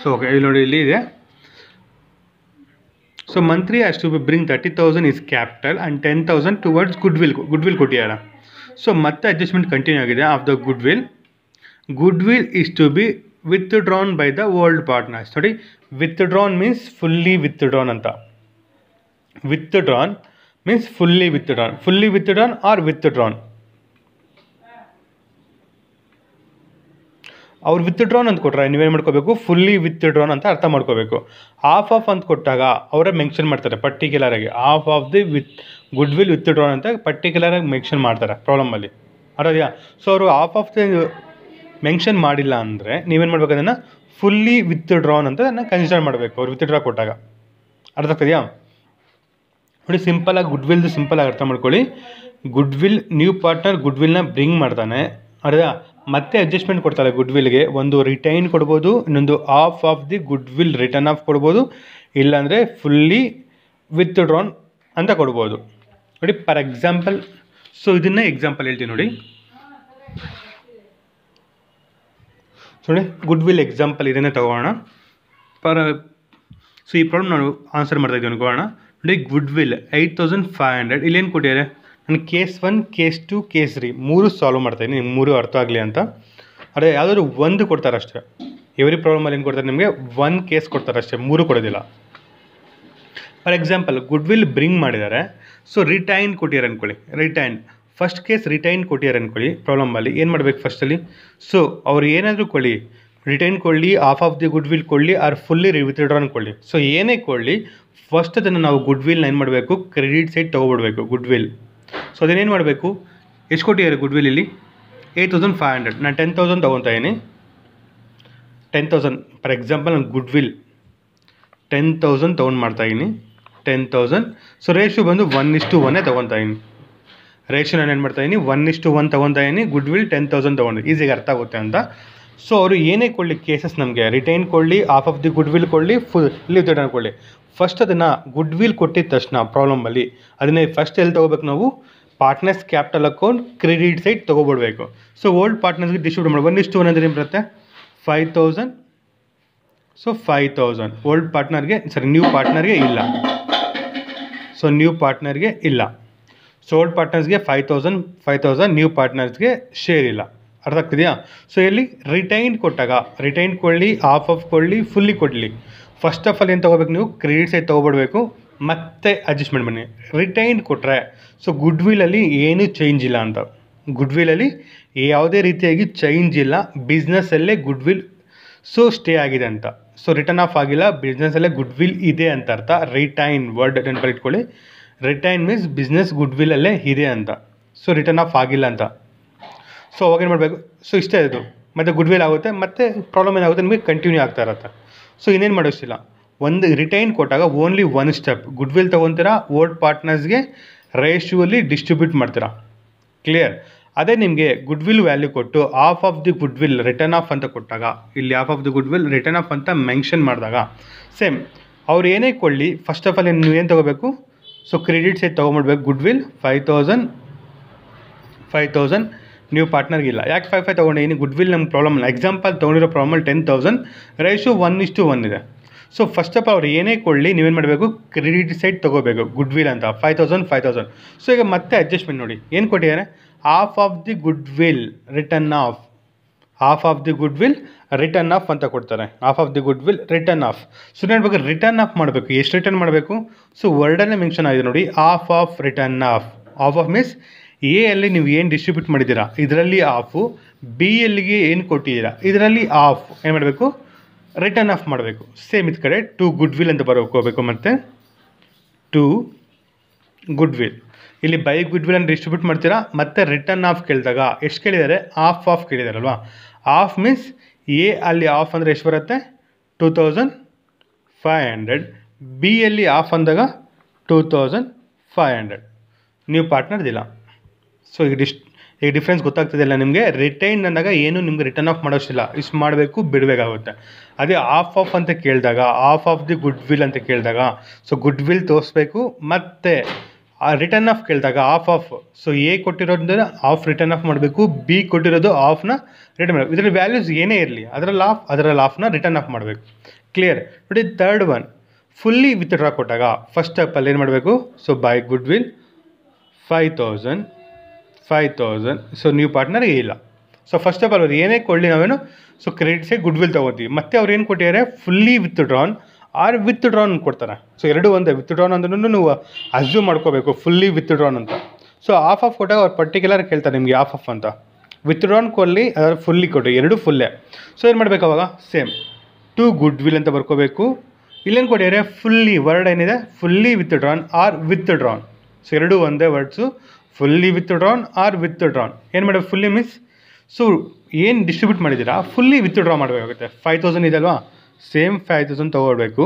ಸೊ ಓಕೆ ಇಲ್ಲಿ ನೋಡಿ, ಇಲ್ಲಿ ಇದೆ. ಸೊ ಮಂತ್ಲಿ ಅಷ್ಟು bring thirty thousand is capital and ten thousand towards goodwill goodwill ಕೊಟ್ಟಿದ್ದಾರೆ ಸೊ ಮತ್ತೆ adjustment continue ಆಗಿದೆ of the goodwill goodwill is to be withdrawn by the old partners ನೋಡಿ withdrawn means fully withdrawn ಅಂತ. Withdrawn means fully withdrawn fully withdrawn or withdrawn ಅವ್ರು withdrawn ಅಂತ ಕೊಟ್ಟರೆ ನೀವೇನು ಮಾಡ್ಕೋಬೇಕು? Fully withdrawn ಅಂತ ಅರ್ಥ ಮಾಡ್ಕೋಬೇಕು. ಆಫ್ ಆಫ್ ಅಂತ ಕೊಟ್ಟಾಗ ಅವರೇ ಮೆನ್ಷನ್ ಮಾಡ್ತಾರೆ ಪರ್ಟಿಕ್ಯುಲರ್ ಆಗಿ. Half of the with goodwill withdrawn ಅಂತ ಪರ್ಟಿಕ್ಯುಲರ್ ಆಗಿ ಮೆನ್ಷನ್ ಮಾಡ್ತಾರೆ ಪ್ರಾಬ್ಲಮಲ್ಲಿ ಅರ್ಥದ್ಯಾ ಸೊ ಅವರು ಆಫ್ ಆಫ್ ದಿ ಮೆನ್ಷನ್ ಮಾಡಿಲ್ಲ ಅಂದರೆ ನೀವೇನು ಮಾಡ್ಬೇಕು ಅದನ್ನು? ಫುಲ್ಲಿ ವಿತ್ ಡ್ರಾನ್ ಅಂತ ಅದನ್ನು ಕನ್ಸಿಡರ್ ಮಾಡಬೇಕು ಅವ್ರು ವಿತ್ ಡ್ರಾ ಕೊಟ್ಟಾಗ. ಅರ್ಥ ಆಗ್ತದೆಯಾ ನೋಡಿ ಸಿಂಪಲಾಗಿ ಗುಡ್ ವಿಲ್ದು ಸಿಂಪಲಾಗಿ ಅರ್ಥ ಮಾಡ್ಕೊಳ್ಳಿ. ಗುಡ್ ವಿಲ್ ನ್ಯೂ ಪಾರ್ಟ್ನರ್ ಗುಡ್ ವಿಲ್ನ ಬ್ರಿಂಗ್ ಮಾಡ್ತಾನೆ ಅರ್ಧ ಮತ್ತೆ ಅಡ್ಜಸ್ಟ್ಮೆಂಟ್ ಕೊಡ್ತಾರೆ ಗುಡ್ ವಿಲ್ಗೆ ಒಂದು ರಿಟೈನ್ ಕೊಡ್ಬೋದು, ಇನ್ನೊಂದು half of the goodwill written off ಕೊಡ್ಬೋದು, ಇಲ್ಲಾಂದರೆ ಫುಲ್ಲಿ ವಿತ್ ಡ್ರಾನ್ ಅಂತ ಕೊಡ್ಬೋದು. ನೋಡಿ ಫಾರ್ ಎಕ್ಸಾಂಪಲ್ ಸೊ ಇದನ್ನೇ ಎಕ್ಸಾಂಪಲ್ ಹೇಳ್ತೀನಿ ನೋಡಿ. ನೋಡಿ ಗುಡ್ ವಿಲ್ ಎಕ್ಸಾಂಪಲ್ ಇದನ್ನೇ ತಗೋಣ. ಫಾರ್ ಸೊ ಈ ಪ್ರಾಬ್ಲಮ್ ನಾವು ಆನ್ಸರ್ ಮಾಡ್ತಾ ಇದ್ದೀವಿ ಅನ್ಕೋಣ ನೋಡಿ goodwill eight thousand five hundred ಇಲ್ಲೇನು ಕೊಟ್ಟಿದ್ದಾರೆ? ನಾನು case one, case two, case three, ಮೂರು ಸಾಲ್ವ್ ಮಾಡ್ತಾಯಿದ್ದೀನಿ ನಿಮ್ಗೆ ಮೂರು ಅರ್ಥ ಆಗಲಿ ಅಂತ. ಅದೇ ಯಾವುದಾದ್ರು ಒಂದು ಕೊಡ್ತಾರೆ ಅಷ್ಟೇ. ಎವ್ರಿ ಪ್ರಾಬ್ಲಮಲ್ಲಿ ಏನು ಕೊಡ್ತಾರೆ ನಿಮಗೆ? ಒನ್ ಕೇಸ್ ಕೊಡ್ತಾರೆ ಅಷ್ಟೇ. ಮೂರು ಕೊಡೋದಿಲ್ಲ. For example goodwill bring ಮಾಡಿದ್ದಾರೆ. ಸೊ ರಿಟೈನ್ ಕೊಟ್ಟಿದ್ದಾರೆ ಅಂದ್ಕೊಳ್ಳಿ ರಿಟೈನ್ ಫಸ್ಟ್ ಕೇಸ್ ರಿಟೈನ್ ಕೊಟ್ಟಿದ್ದಾರೆ ಅಂದ್ಕೊಳ್ಳಿ ಪ್ರಾಬ್ಲಮಲ್ಲಿ ಏನು ಮಾಡಬೇಕು ಫಸ್ಟಲ್ಲಿ ಸೊ ಅವ್ರು ಏನಾದರೂ ಕೊಳ್ಳಿ ರಿಟೈನ್ ಕೊಡಲಿ half of the goodwill ಕೊಡಲಿ ಆರ್ ಫುಲ್ಲಿ ವಿತ್ಡ್ರಾನ್ ಕೊಡಲಿ ಸೊ ಏನೇ ಕೊಡಲಿ ಫಸ್ಟ್ ಅದನ್ನು ನಾವು ಗುಡ್ ವಿಲ್ನ ಏನು ಮಾಡಬೇಕು? ಕ್ರೆಡಿಟ್ ಸೈಡ್ ತೊಗೊಬಿಡ್ಬೇಕು. ಗುಡ್ ವಿಲ್ ಸೊ ಅದನ್ನೇನು ಮಾಡಬೇಕು? ಎಷ್ಟು ಕೊಟ್ಟಿದ್ದಾರೆ ಗುಡ್ ವಿಲ್ ಇಲ್ಲಿ? ಏಯ್ಟ್ ತೌಸಂಡ್ ಫೈವ್ ಹಂಡ್ರೆಡ್ ನಾನು ಟೆನ್ ತೌಸಂಡ್ ತೊಗೊತಾ ಇದ್ದೀನಿ. ಟೆನ್ ತೌಸಂಡ್ ಫಾರ್ ಎಕ್ಸಾಂಪಲ್ ನಾನು ಗುಡ್ ವಿಲ್ ಟೆನ್ ತೌಸಂಡ್ ತೊಗೊಂಡು ಮಾಡ್ತಾಯಿದ್ದೀನಿ ಟೆನ್ ತೌಸಂಡ್ ಸೊ ರೇಷು ಬಂದು ಒನ್ ಇಷ್ಟು ಒನ್ನೇ ತೊಗೊತಾ ಇದ್ದೀನಿ. ರೇಷು ನಾನು ಏನು ಮಾಡ್ತಾಯಿದ್ದೀನಿ ಒನ್ ಇಷ್ಟು ಒನ್ ತೊಗೊತಾ ಇದ್ದೀನಿ. ಗುಡ್ ವಿಲ್ ಟೆನ್ ತೌಸಂಡ್ ತೊಗೊಂಡು ಈಸಿಗೆ ಅರ್ಥ ಆಗುತ್ತೆ ಅಂತ. ಸೊ ಅವರು ಏನೇ ಕೊಡಲಿ ಕೇಸಸ್ ನಮಗೆ. ರಿಟೈನ್ ಕೊಡಲಿ half of the goodwill ಕೊಡಲಿ ಫುಲ್ ಲೀವ್ ರಿಟರ್ನ್ ಕೊಡಲಿ. ಫಸ್ಟ್ ಅದನ್ನು ಗುಡ್ ವಿಲ್ ಕೊಟ್ಟಿದ ತಕ್ಷಣ ಪ್ರಾಬ್ಲಮಲ್ಲಿ ಅದನ್ನೇ ಫಸ್ಟ್ ಎಲ್ಲಿ ತೊಗೋಬೇಕು ನಾವು? Partners capital account credit side ತೊಗೊಬಿಡ್ಬೇಕು. So old ಪಾರ್ಟ್ನರ್ಸ್ಗೆ ಡಿಸ್ಟ್ರಿಬ್ಯೂಟ್ ಮಾಡಿ ಒಂದಿಷ್ಟು ಒನ್ ಅಂದರೆ ಏನು ಬರುತ್ತೆ? Five thousand so five thousand old ಪಾರ್ಟ್ನರ್ಗೆ ಸರಿ ನ್ಯೂ ಪಾರ್ಟ್ನರ್ಗೆ ಇಲ್ಲ. ಸೊ ನ್ಯೂ ಪಾರ್ಟ್ನರ್ಗೆ ಇಲ್ಲ. So old ಪಾರ್ಟ್ನರ್ಸ್ಗೆ five thousand five thousand new ಪಾರ್ಟ್ನರ್ಸ್ಗೆ share ಇಲ್ಲ. ಅರ್ಥ ಆಗ್ತಿದೆಯಾ? ಸೊ ಇಲ್ಲಿ ರಿಟೈನ್ ಕೊಟ್ಟಾಗ ರಿಟೈನ್ ಕೊಡಲಿ ಆಫ್ ಆಫ್ ಕೊಡಲಿ ಫುಲ್ಲಿ ಕೊಡಲಿ. ಫಸ್ಟ್ ಆಫ್ ಆಲ್ ಏನು ತೊಗೋಬೇಕು ನೀವು? ಕ್ರೆಡಿಟ್ ಸೈಡ್ ತೊಗೊಬಿಡ್ಬೇಕು. ಮತ್ತೆ ಅಡ್ಜಸ್ಟ್ಮೆಂಟ್ ಬನ್ನಿ. ರಿಟೈನ್ ಕೊಟ್ಟರೆ ಸೊ ಗುಡ್ ವಿಲಲ್ಲಿ ಏನೂ ಚೇಂಜ್ ಇಲ್ಲ ಅಂತ. ಗುಡ್ ವಿಲಲ್ಲಿ ಯಾವುದೇ ರೀತಿಯಾಗಿ ಚೇಂಜ್ ಇಲ್ಲ. ಬಿಸ್ನೆಸ್ಸಲ್ಲೇ ಗುಡ್ ವಿಲ್ ಸೊ ಸ್ಟೇ ಆಗಿದೆ ಅಂತ. ಸೊ ರಿಟರ್ನ್ ಆಫ್ ಆಗಿಲ್ಲ. ಬಿಸ್ನೆಸ್ಸಲ್ಲೇ ಗುಡ್ ವಿಲ್ ಇದೆ ಅಂತ ಅರ್ಥ. ರಿಟೈನ್ ವರ್ಡ್ ನೆನಪಲ್ಲಿ ಇಟ್ಕೊಳ್ಳಿ. ರಿಟೈನ್ ಮೀನ್ಸ್ ಬಿಸ್ನೆಸ್ ಗುಡ್ ವಿಲಲ್ಲೇ ಇದೆ ಅಂತ. ಸೊ ರಿಟರ್ನ್ ಆಫ್ ಆಗಿಲ್ಲ ಅಂತ. ಸೊ ಅವಾಗ ಏನು ಮಾಡಬೇಕು? ಸೊ ಇಷ್ಟೇ ಇದು ಮತ್ತು ಗುಡ್ ವಿಲ್ ಆಗುತ್ತೆ. ಮತ್ತು ಪ್ರಾಬ್ಲಮ್ ಏನಾಗುತ್ತೆ? ನಿಮಗೆ ಕಂಟಿನ್ಯೂ ಆಗ್ತಾ ಇರುತ್ತೆ. ಸೊ ಇನ್ನೇನು ಮಾಡೋಷ್ಟಿಲ್ಲ ಒಂದು ರಿಟೈನ್ ಕೊಟ್ಟಾಗ only one step goodwill ತೊಗೊತೀರಾ ಓಲ್ಡ್ ಪಾರ್ಟ್ನರ್ಸ್ಗೆ ರೇಷ್ಯೂಲಿ ಡಿಸ್ಟ್ರಿಬ್ಯೂಟ್ ಮಾಡ್ತೀರಾ. ಕ್ಲಿಯರ್ ಅದೇ ನಿಮಗೆ ಗುಡ್ ವಿಲ್ ವ್ಯಾಲ್ಯೂ ಕೊಟ್ಟು half of the goodwill written off ಅಂತ ಕೊಟ್ಟಾಗ, ಇಲ್ಲಿ half of the goodwill written off ಅಂತ ಮೆನ್ಷನ್ ಮಾಡಿದಾಗ ಸೇಮ್ ಅವ್ರು ಏನೇ ಕೊಳ್ಳಿ ಫಸ್ಟ್ ಆಫ್ ಆಲ್ ನೀವು ಏನು ತೊಗೋಬೇಕು? ಸೊ ಕ್ರೆಡಿಟ್ಸ್ ಏನು ತೊಗೊಂಬಿಡ್ಬೇಕು goodwill five thousand five thousand ನೀವು ಪಾರ್ಟ್ನರ್ಗಿಲ್ಲ ಯಾಕೆ ಫೈವ್ ಫೈವ್ ತೊಗೊಂಡಿದ್ದೀನಿ ಗುಡ್ ವಿಲ್ ನಮ್ಮ ಪ್ರಾಬ್ಲಮ್ ಇಲ್ಲ. Example ತೊಗೊಂಡಿರೋ problem ten thousand ratio one ಇಷ್ಟು ಒನ್ ಇದೆ. ಸೊ ಫಸ್ಟ್ ಆಫ್ ಅವ್ರು ಏನೇ ಕೊಡಲಿ, ನೀವೇನು ಮಾಡಬೇಕು? ಕ್ರೆಡಿಟ್ ಸೈಡ್ ತೊಗೋಬೇಕು. ಗುಡ್ ವಿಲ್ ಅಂತ. Five thousand five thousand so ಈಗ ಮತ್ತೆ ಅಡ್ಜಸ್ಟ್ಮೆಂಟ್ ನೋಡಿ. ಏನು ಕೊಟ್ಟಿದ್ದಾರೆ? Half of the goodwill written off half of the goodwill written off ಅಂತ ಕೊಡ್ತಾರೆ. Half of the goodwill written off so ನೋಡ್ಬೇಕು ರಿಟರ್ನ್ ಆಫ್ ಮಾಡಬೇಕು. ಎಷ್ಟು ರಿಟರ್ನ್ ಮಾಡಬೇಕು? ಸೊ ವರ್ಡಲ್ಲೇ ಮೆನ್ಷನ್ ಆಗಿದೆ ನೋಡಿ. Half of written off half of means A ಅಲ್ಲಿ ನೀವು ಏನು ಡಿಸ್ಟ್ರಿಬ್ಯೂಟ್ ಮಾಡಿದ್ದೀರಾ? ಇದರಲ್ಲಿ ಆಫು ಬಿ ಎಲ್ಲಿಗೆ ಏನು ಕೊಟ್ಟಿದ್ದೀರಾ? ಇದರಲ್ಲಿ ಆಫ್ ಏನು ಮಾಡಬೇಕು? ರಿಟರ್ನ್ ಆಫ್ ಮಾಡಬೇಕು. ಸೇಮ್ ಇದು ಕಡೆ ಟು ಗುಡ್ ವಿಲ್ ಅಂತ ಬರ್ಕೋಬೇಕು ಮತ್ತು. ಟು ಗುಡ್ ವಿಲ್ ಇಲ್ಲಿ ಬೈ ಗುಡ್ ವಿಲ್ ಅನ್ನು ಡಿಸ್ಟ್ರಿಬ್ಯೂಟ್ ಮಾಡ್ತೀರಾ? ಮತ್ತೆ ರಿಟರ್ನ್ ಆಫ್ ಕೇಳಿದಾಗ, ಎಷ್ಟು ಕೇಳಿದ್ದಾರೆ? ಆಫ್ ಆಫ್ ಕೇಳಿದಾರಲ್ವಾ? ಆಫ್ ಮೀನ್ಸ್ ಎ ಅಲ್ಲಿ ಆಫ್ ಅಂದರೆ ಎಷ್ಟು ಬರುತ್ತೆ? Two thousand five hundred B ಅಲ್ಲಿ ಆಫ್ ಅಂದಾಗ ಟೂ ತೌಸಂಡ್ ಫೈವ್ ಹಂಡ್ರೆಡ್ ನೀವು ಪಾರ್ಟ್ನರ್ದಿಲ್ಲ ಸೊ ಈಗ ಡಿಸ್ ಈಗ ಡಿಫ್ರೆನ್ಸ್ ಗೊತ್ತಾಗ್ತಿದೆಯಲ್ಲ ನಿಮಗೆ? ರಿಟೈನ್ ಅಂದಾಗ ಏನು ನಿಮ್ಗೆ ರಿಟರ್ನ್ ಆಫ್ ಮಾಡೋಷ್ಟಿಲ್ಲ. ಇಷ್ಟು ಮಾಡಬೇಕು, ಬಿಡಬೇಕಾಗುತ್ತೆ. ಅದೇ ಆಫ್ ಆಫ್ ಅಂತ ಕೇಳಿದಾಗ half of the goodwill ಅಂತ ಕೇಳಿದಾಗ ಸೊ ಗುಡ್ ವಿಲ್ ತೋರಿಸ್ಬೇಕು, ಮತ್ತು ಆ ರಿಟರ್ನ್ ಆಫ್ ಕೇಳಿದಾಗ ಆಫ್ ಆಫ್ ಸೊ ಎ ಕೊಟ್ಟಿರೋದ್ರಿಂದ ಆಫ್ ರಿಟರ್ನ್ ಆಫ್ ಮಾಡಬೇಕು ಬಿ ಕೊಟ್ಟಿರೋದು ಆಫ್ನ ರಿಟರ್ನ್ ಮಾಡಬೇಕು. ಇದರ ವ್ಯಾಲ್ಯೂಸ್ ಏನೇ ಇರಲಿ, ಅದರಲ್ಲಿ ಆಫ್ ಅದರಲ್ಲಿ ಆಫ್ನ ರಿಟರ್ನ್ ಆಫ್ ಮಾಡಬೇಕು. ಕ್ಲಿಯರ್ ನೋಡಿ third one fully withdraw ಕೊಟ್ಟಾಗ ಫಸ್ಟ್ ಸ್ಟೆಪ್ಪಲ್ಲಿ ಏನು ಮಾಡಬೇಕು? So by goodwill five thousand five thousand so ನೀವು ಪಾರ್ಟ್ನರ್ ಇಲ್ಲ. ಸೊ ಫಸ್ಟ್ ಆಫ್ ಆಲ್ ಅವ್ರು ಏನೇ ಕೊಡಲಿ ನಾವೇನು? ಸೊ ಕ್ರೆಡಿಟ್ಸೇ ಗುಡ್ ವಿಲ್ ತೊಗೋತೀವಿ. ಮತ್ತೆ ಅವ್ರು ಏನು ಕೊಟ್ಟಿದ್ದಾರೆ fully withdrawn or withdrawn ಕೊಡ್ತಾರೆ. ಸೊ ಎರಡು ಒಂದೇ. ವಿತ್ ಡ್ರಾನ್ ಅಂದ್ರೂ ನೀವು ಅಸ್ಯೂಮ್ ಮಾಡ್ಕೋಬೇಕು. ಫುಲ್ಲಿ ವಿತ್ ಡ್ರಾನ್ ಅಂತ. ಸೊ ಆಫ್ ಆಫ್ ಕೊಟ್ಟಾಗ ಅವ್ರು ಪರ್ಟಿಕ್ಯುಲರ್ ಕೇಳ್ತಾರೆ ನಿಮಗೆ ಆಫ್ ಆಫ್ ಅಂತ. ವಿತ್ ಡ್ರಾನ್ ಕೊಡಲಿ, ಅದರ ಫುಲ್ಲಿ ಕೊಡಿ ಎರಡು ಫುಲ್ಲೇ ಸೊ ಏನು ಮಾಡಬೇಕು ಅವಾಗ? ಸೇಮ್ ಟು ಗುಡ್ ವಿಲ್ ಅಂತ ಬರ್ಕೋಬೇಕು. ಇಲ್ಲೇನು ಕೊಟ್ಟಿದ್ದಾರೆ ಫುಲ್ಲಿ ವರ್ಡ್ ಏನಿದೆ? Fully withdrawn or withdrawn so ಎರಡು ಒಂದೇ words fully withdrawn or withdrawn ಏನು ಮಾಡಬೇಕು ಫುಲ್ಲಿ ಮಿಸ್ ಸೊ ಏನು ಡಿಸ್ಟ್ರಿಬ್ಯೂಟ್ ಮಾಡಿದ್ದೀರಾ? ಫುಲ್ಲಿ ವಿತ್ ಡ್ರಾ ಮಾಡಬೇಕಾಗುತ್ತೆ ಫೈವ್ ತೌಸಂಡ್ ಇದಲ್ವಾ ಸೇಮ್ ಫೈವ್ ತೌಸಂಡ್ ತೊಗೊಳ್ಬೇಕು.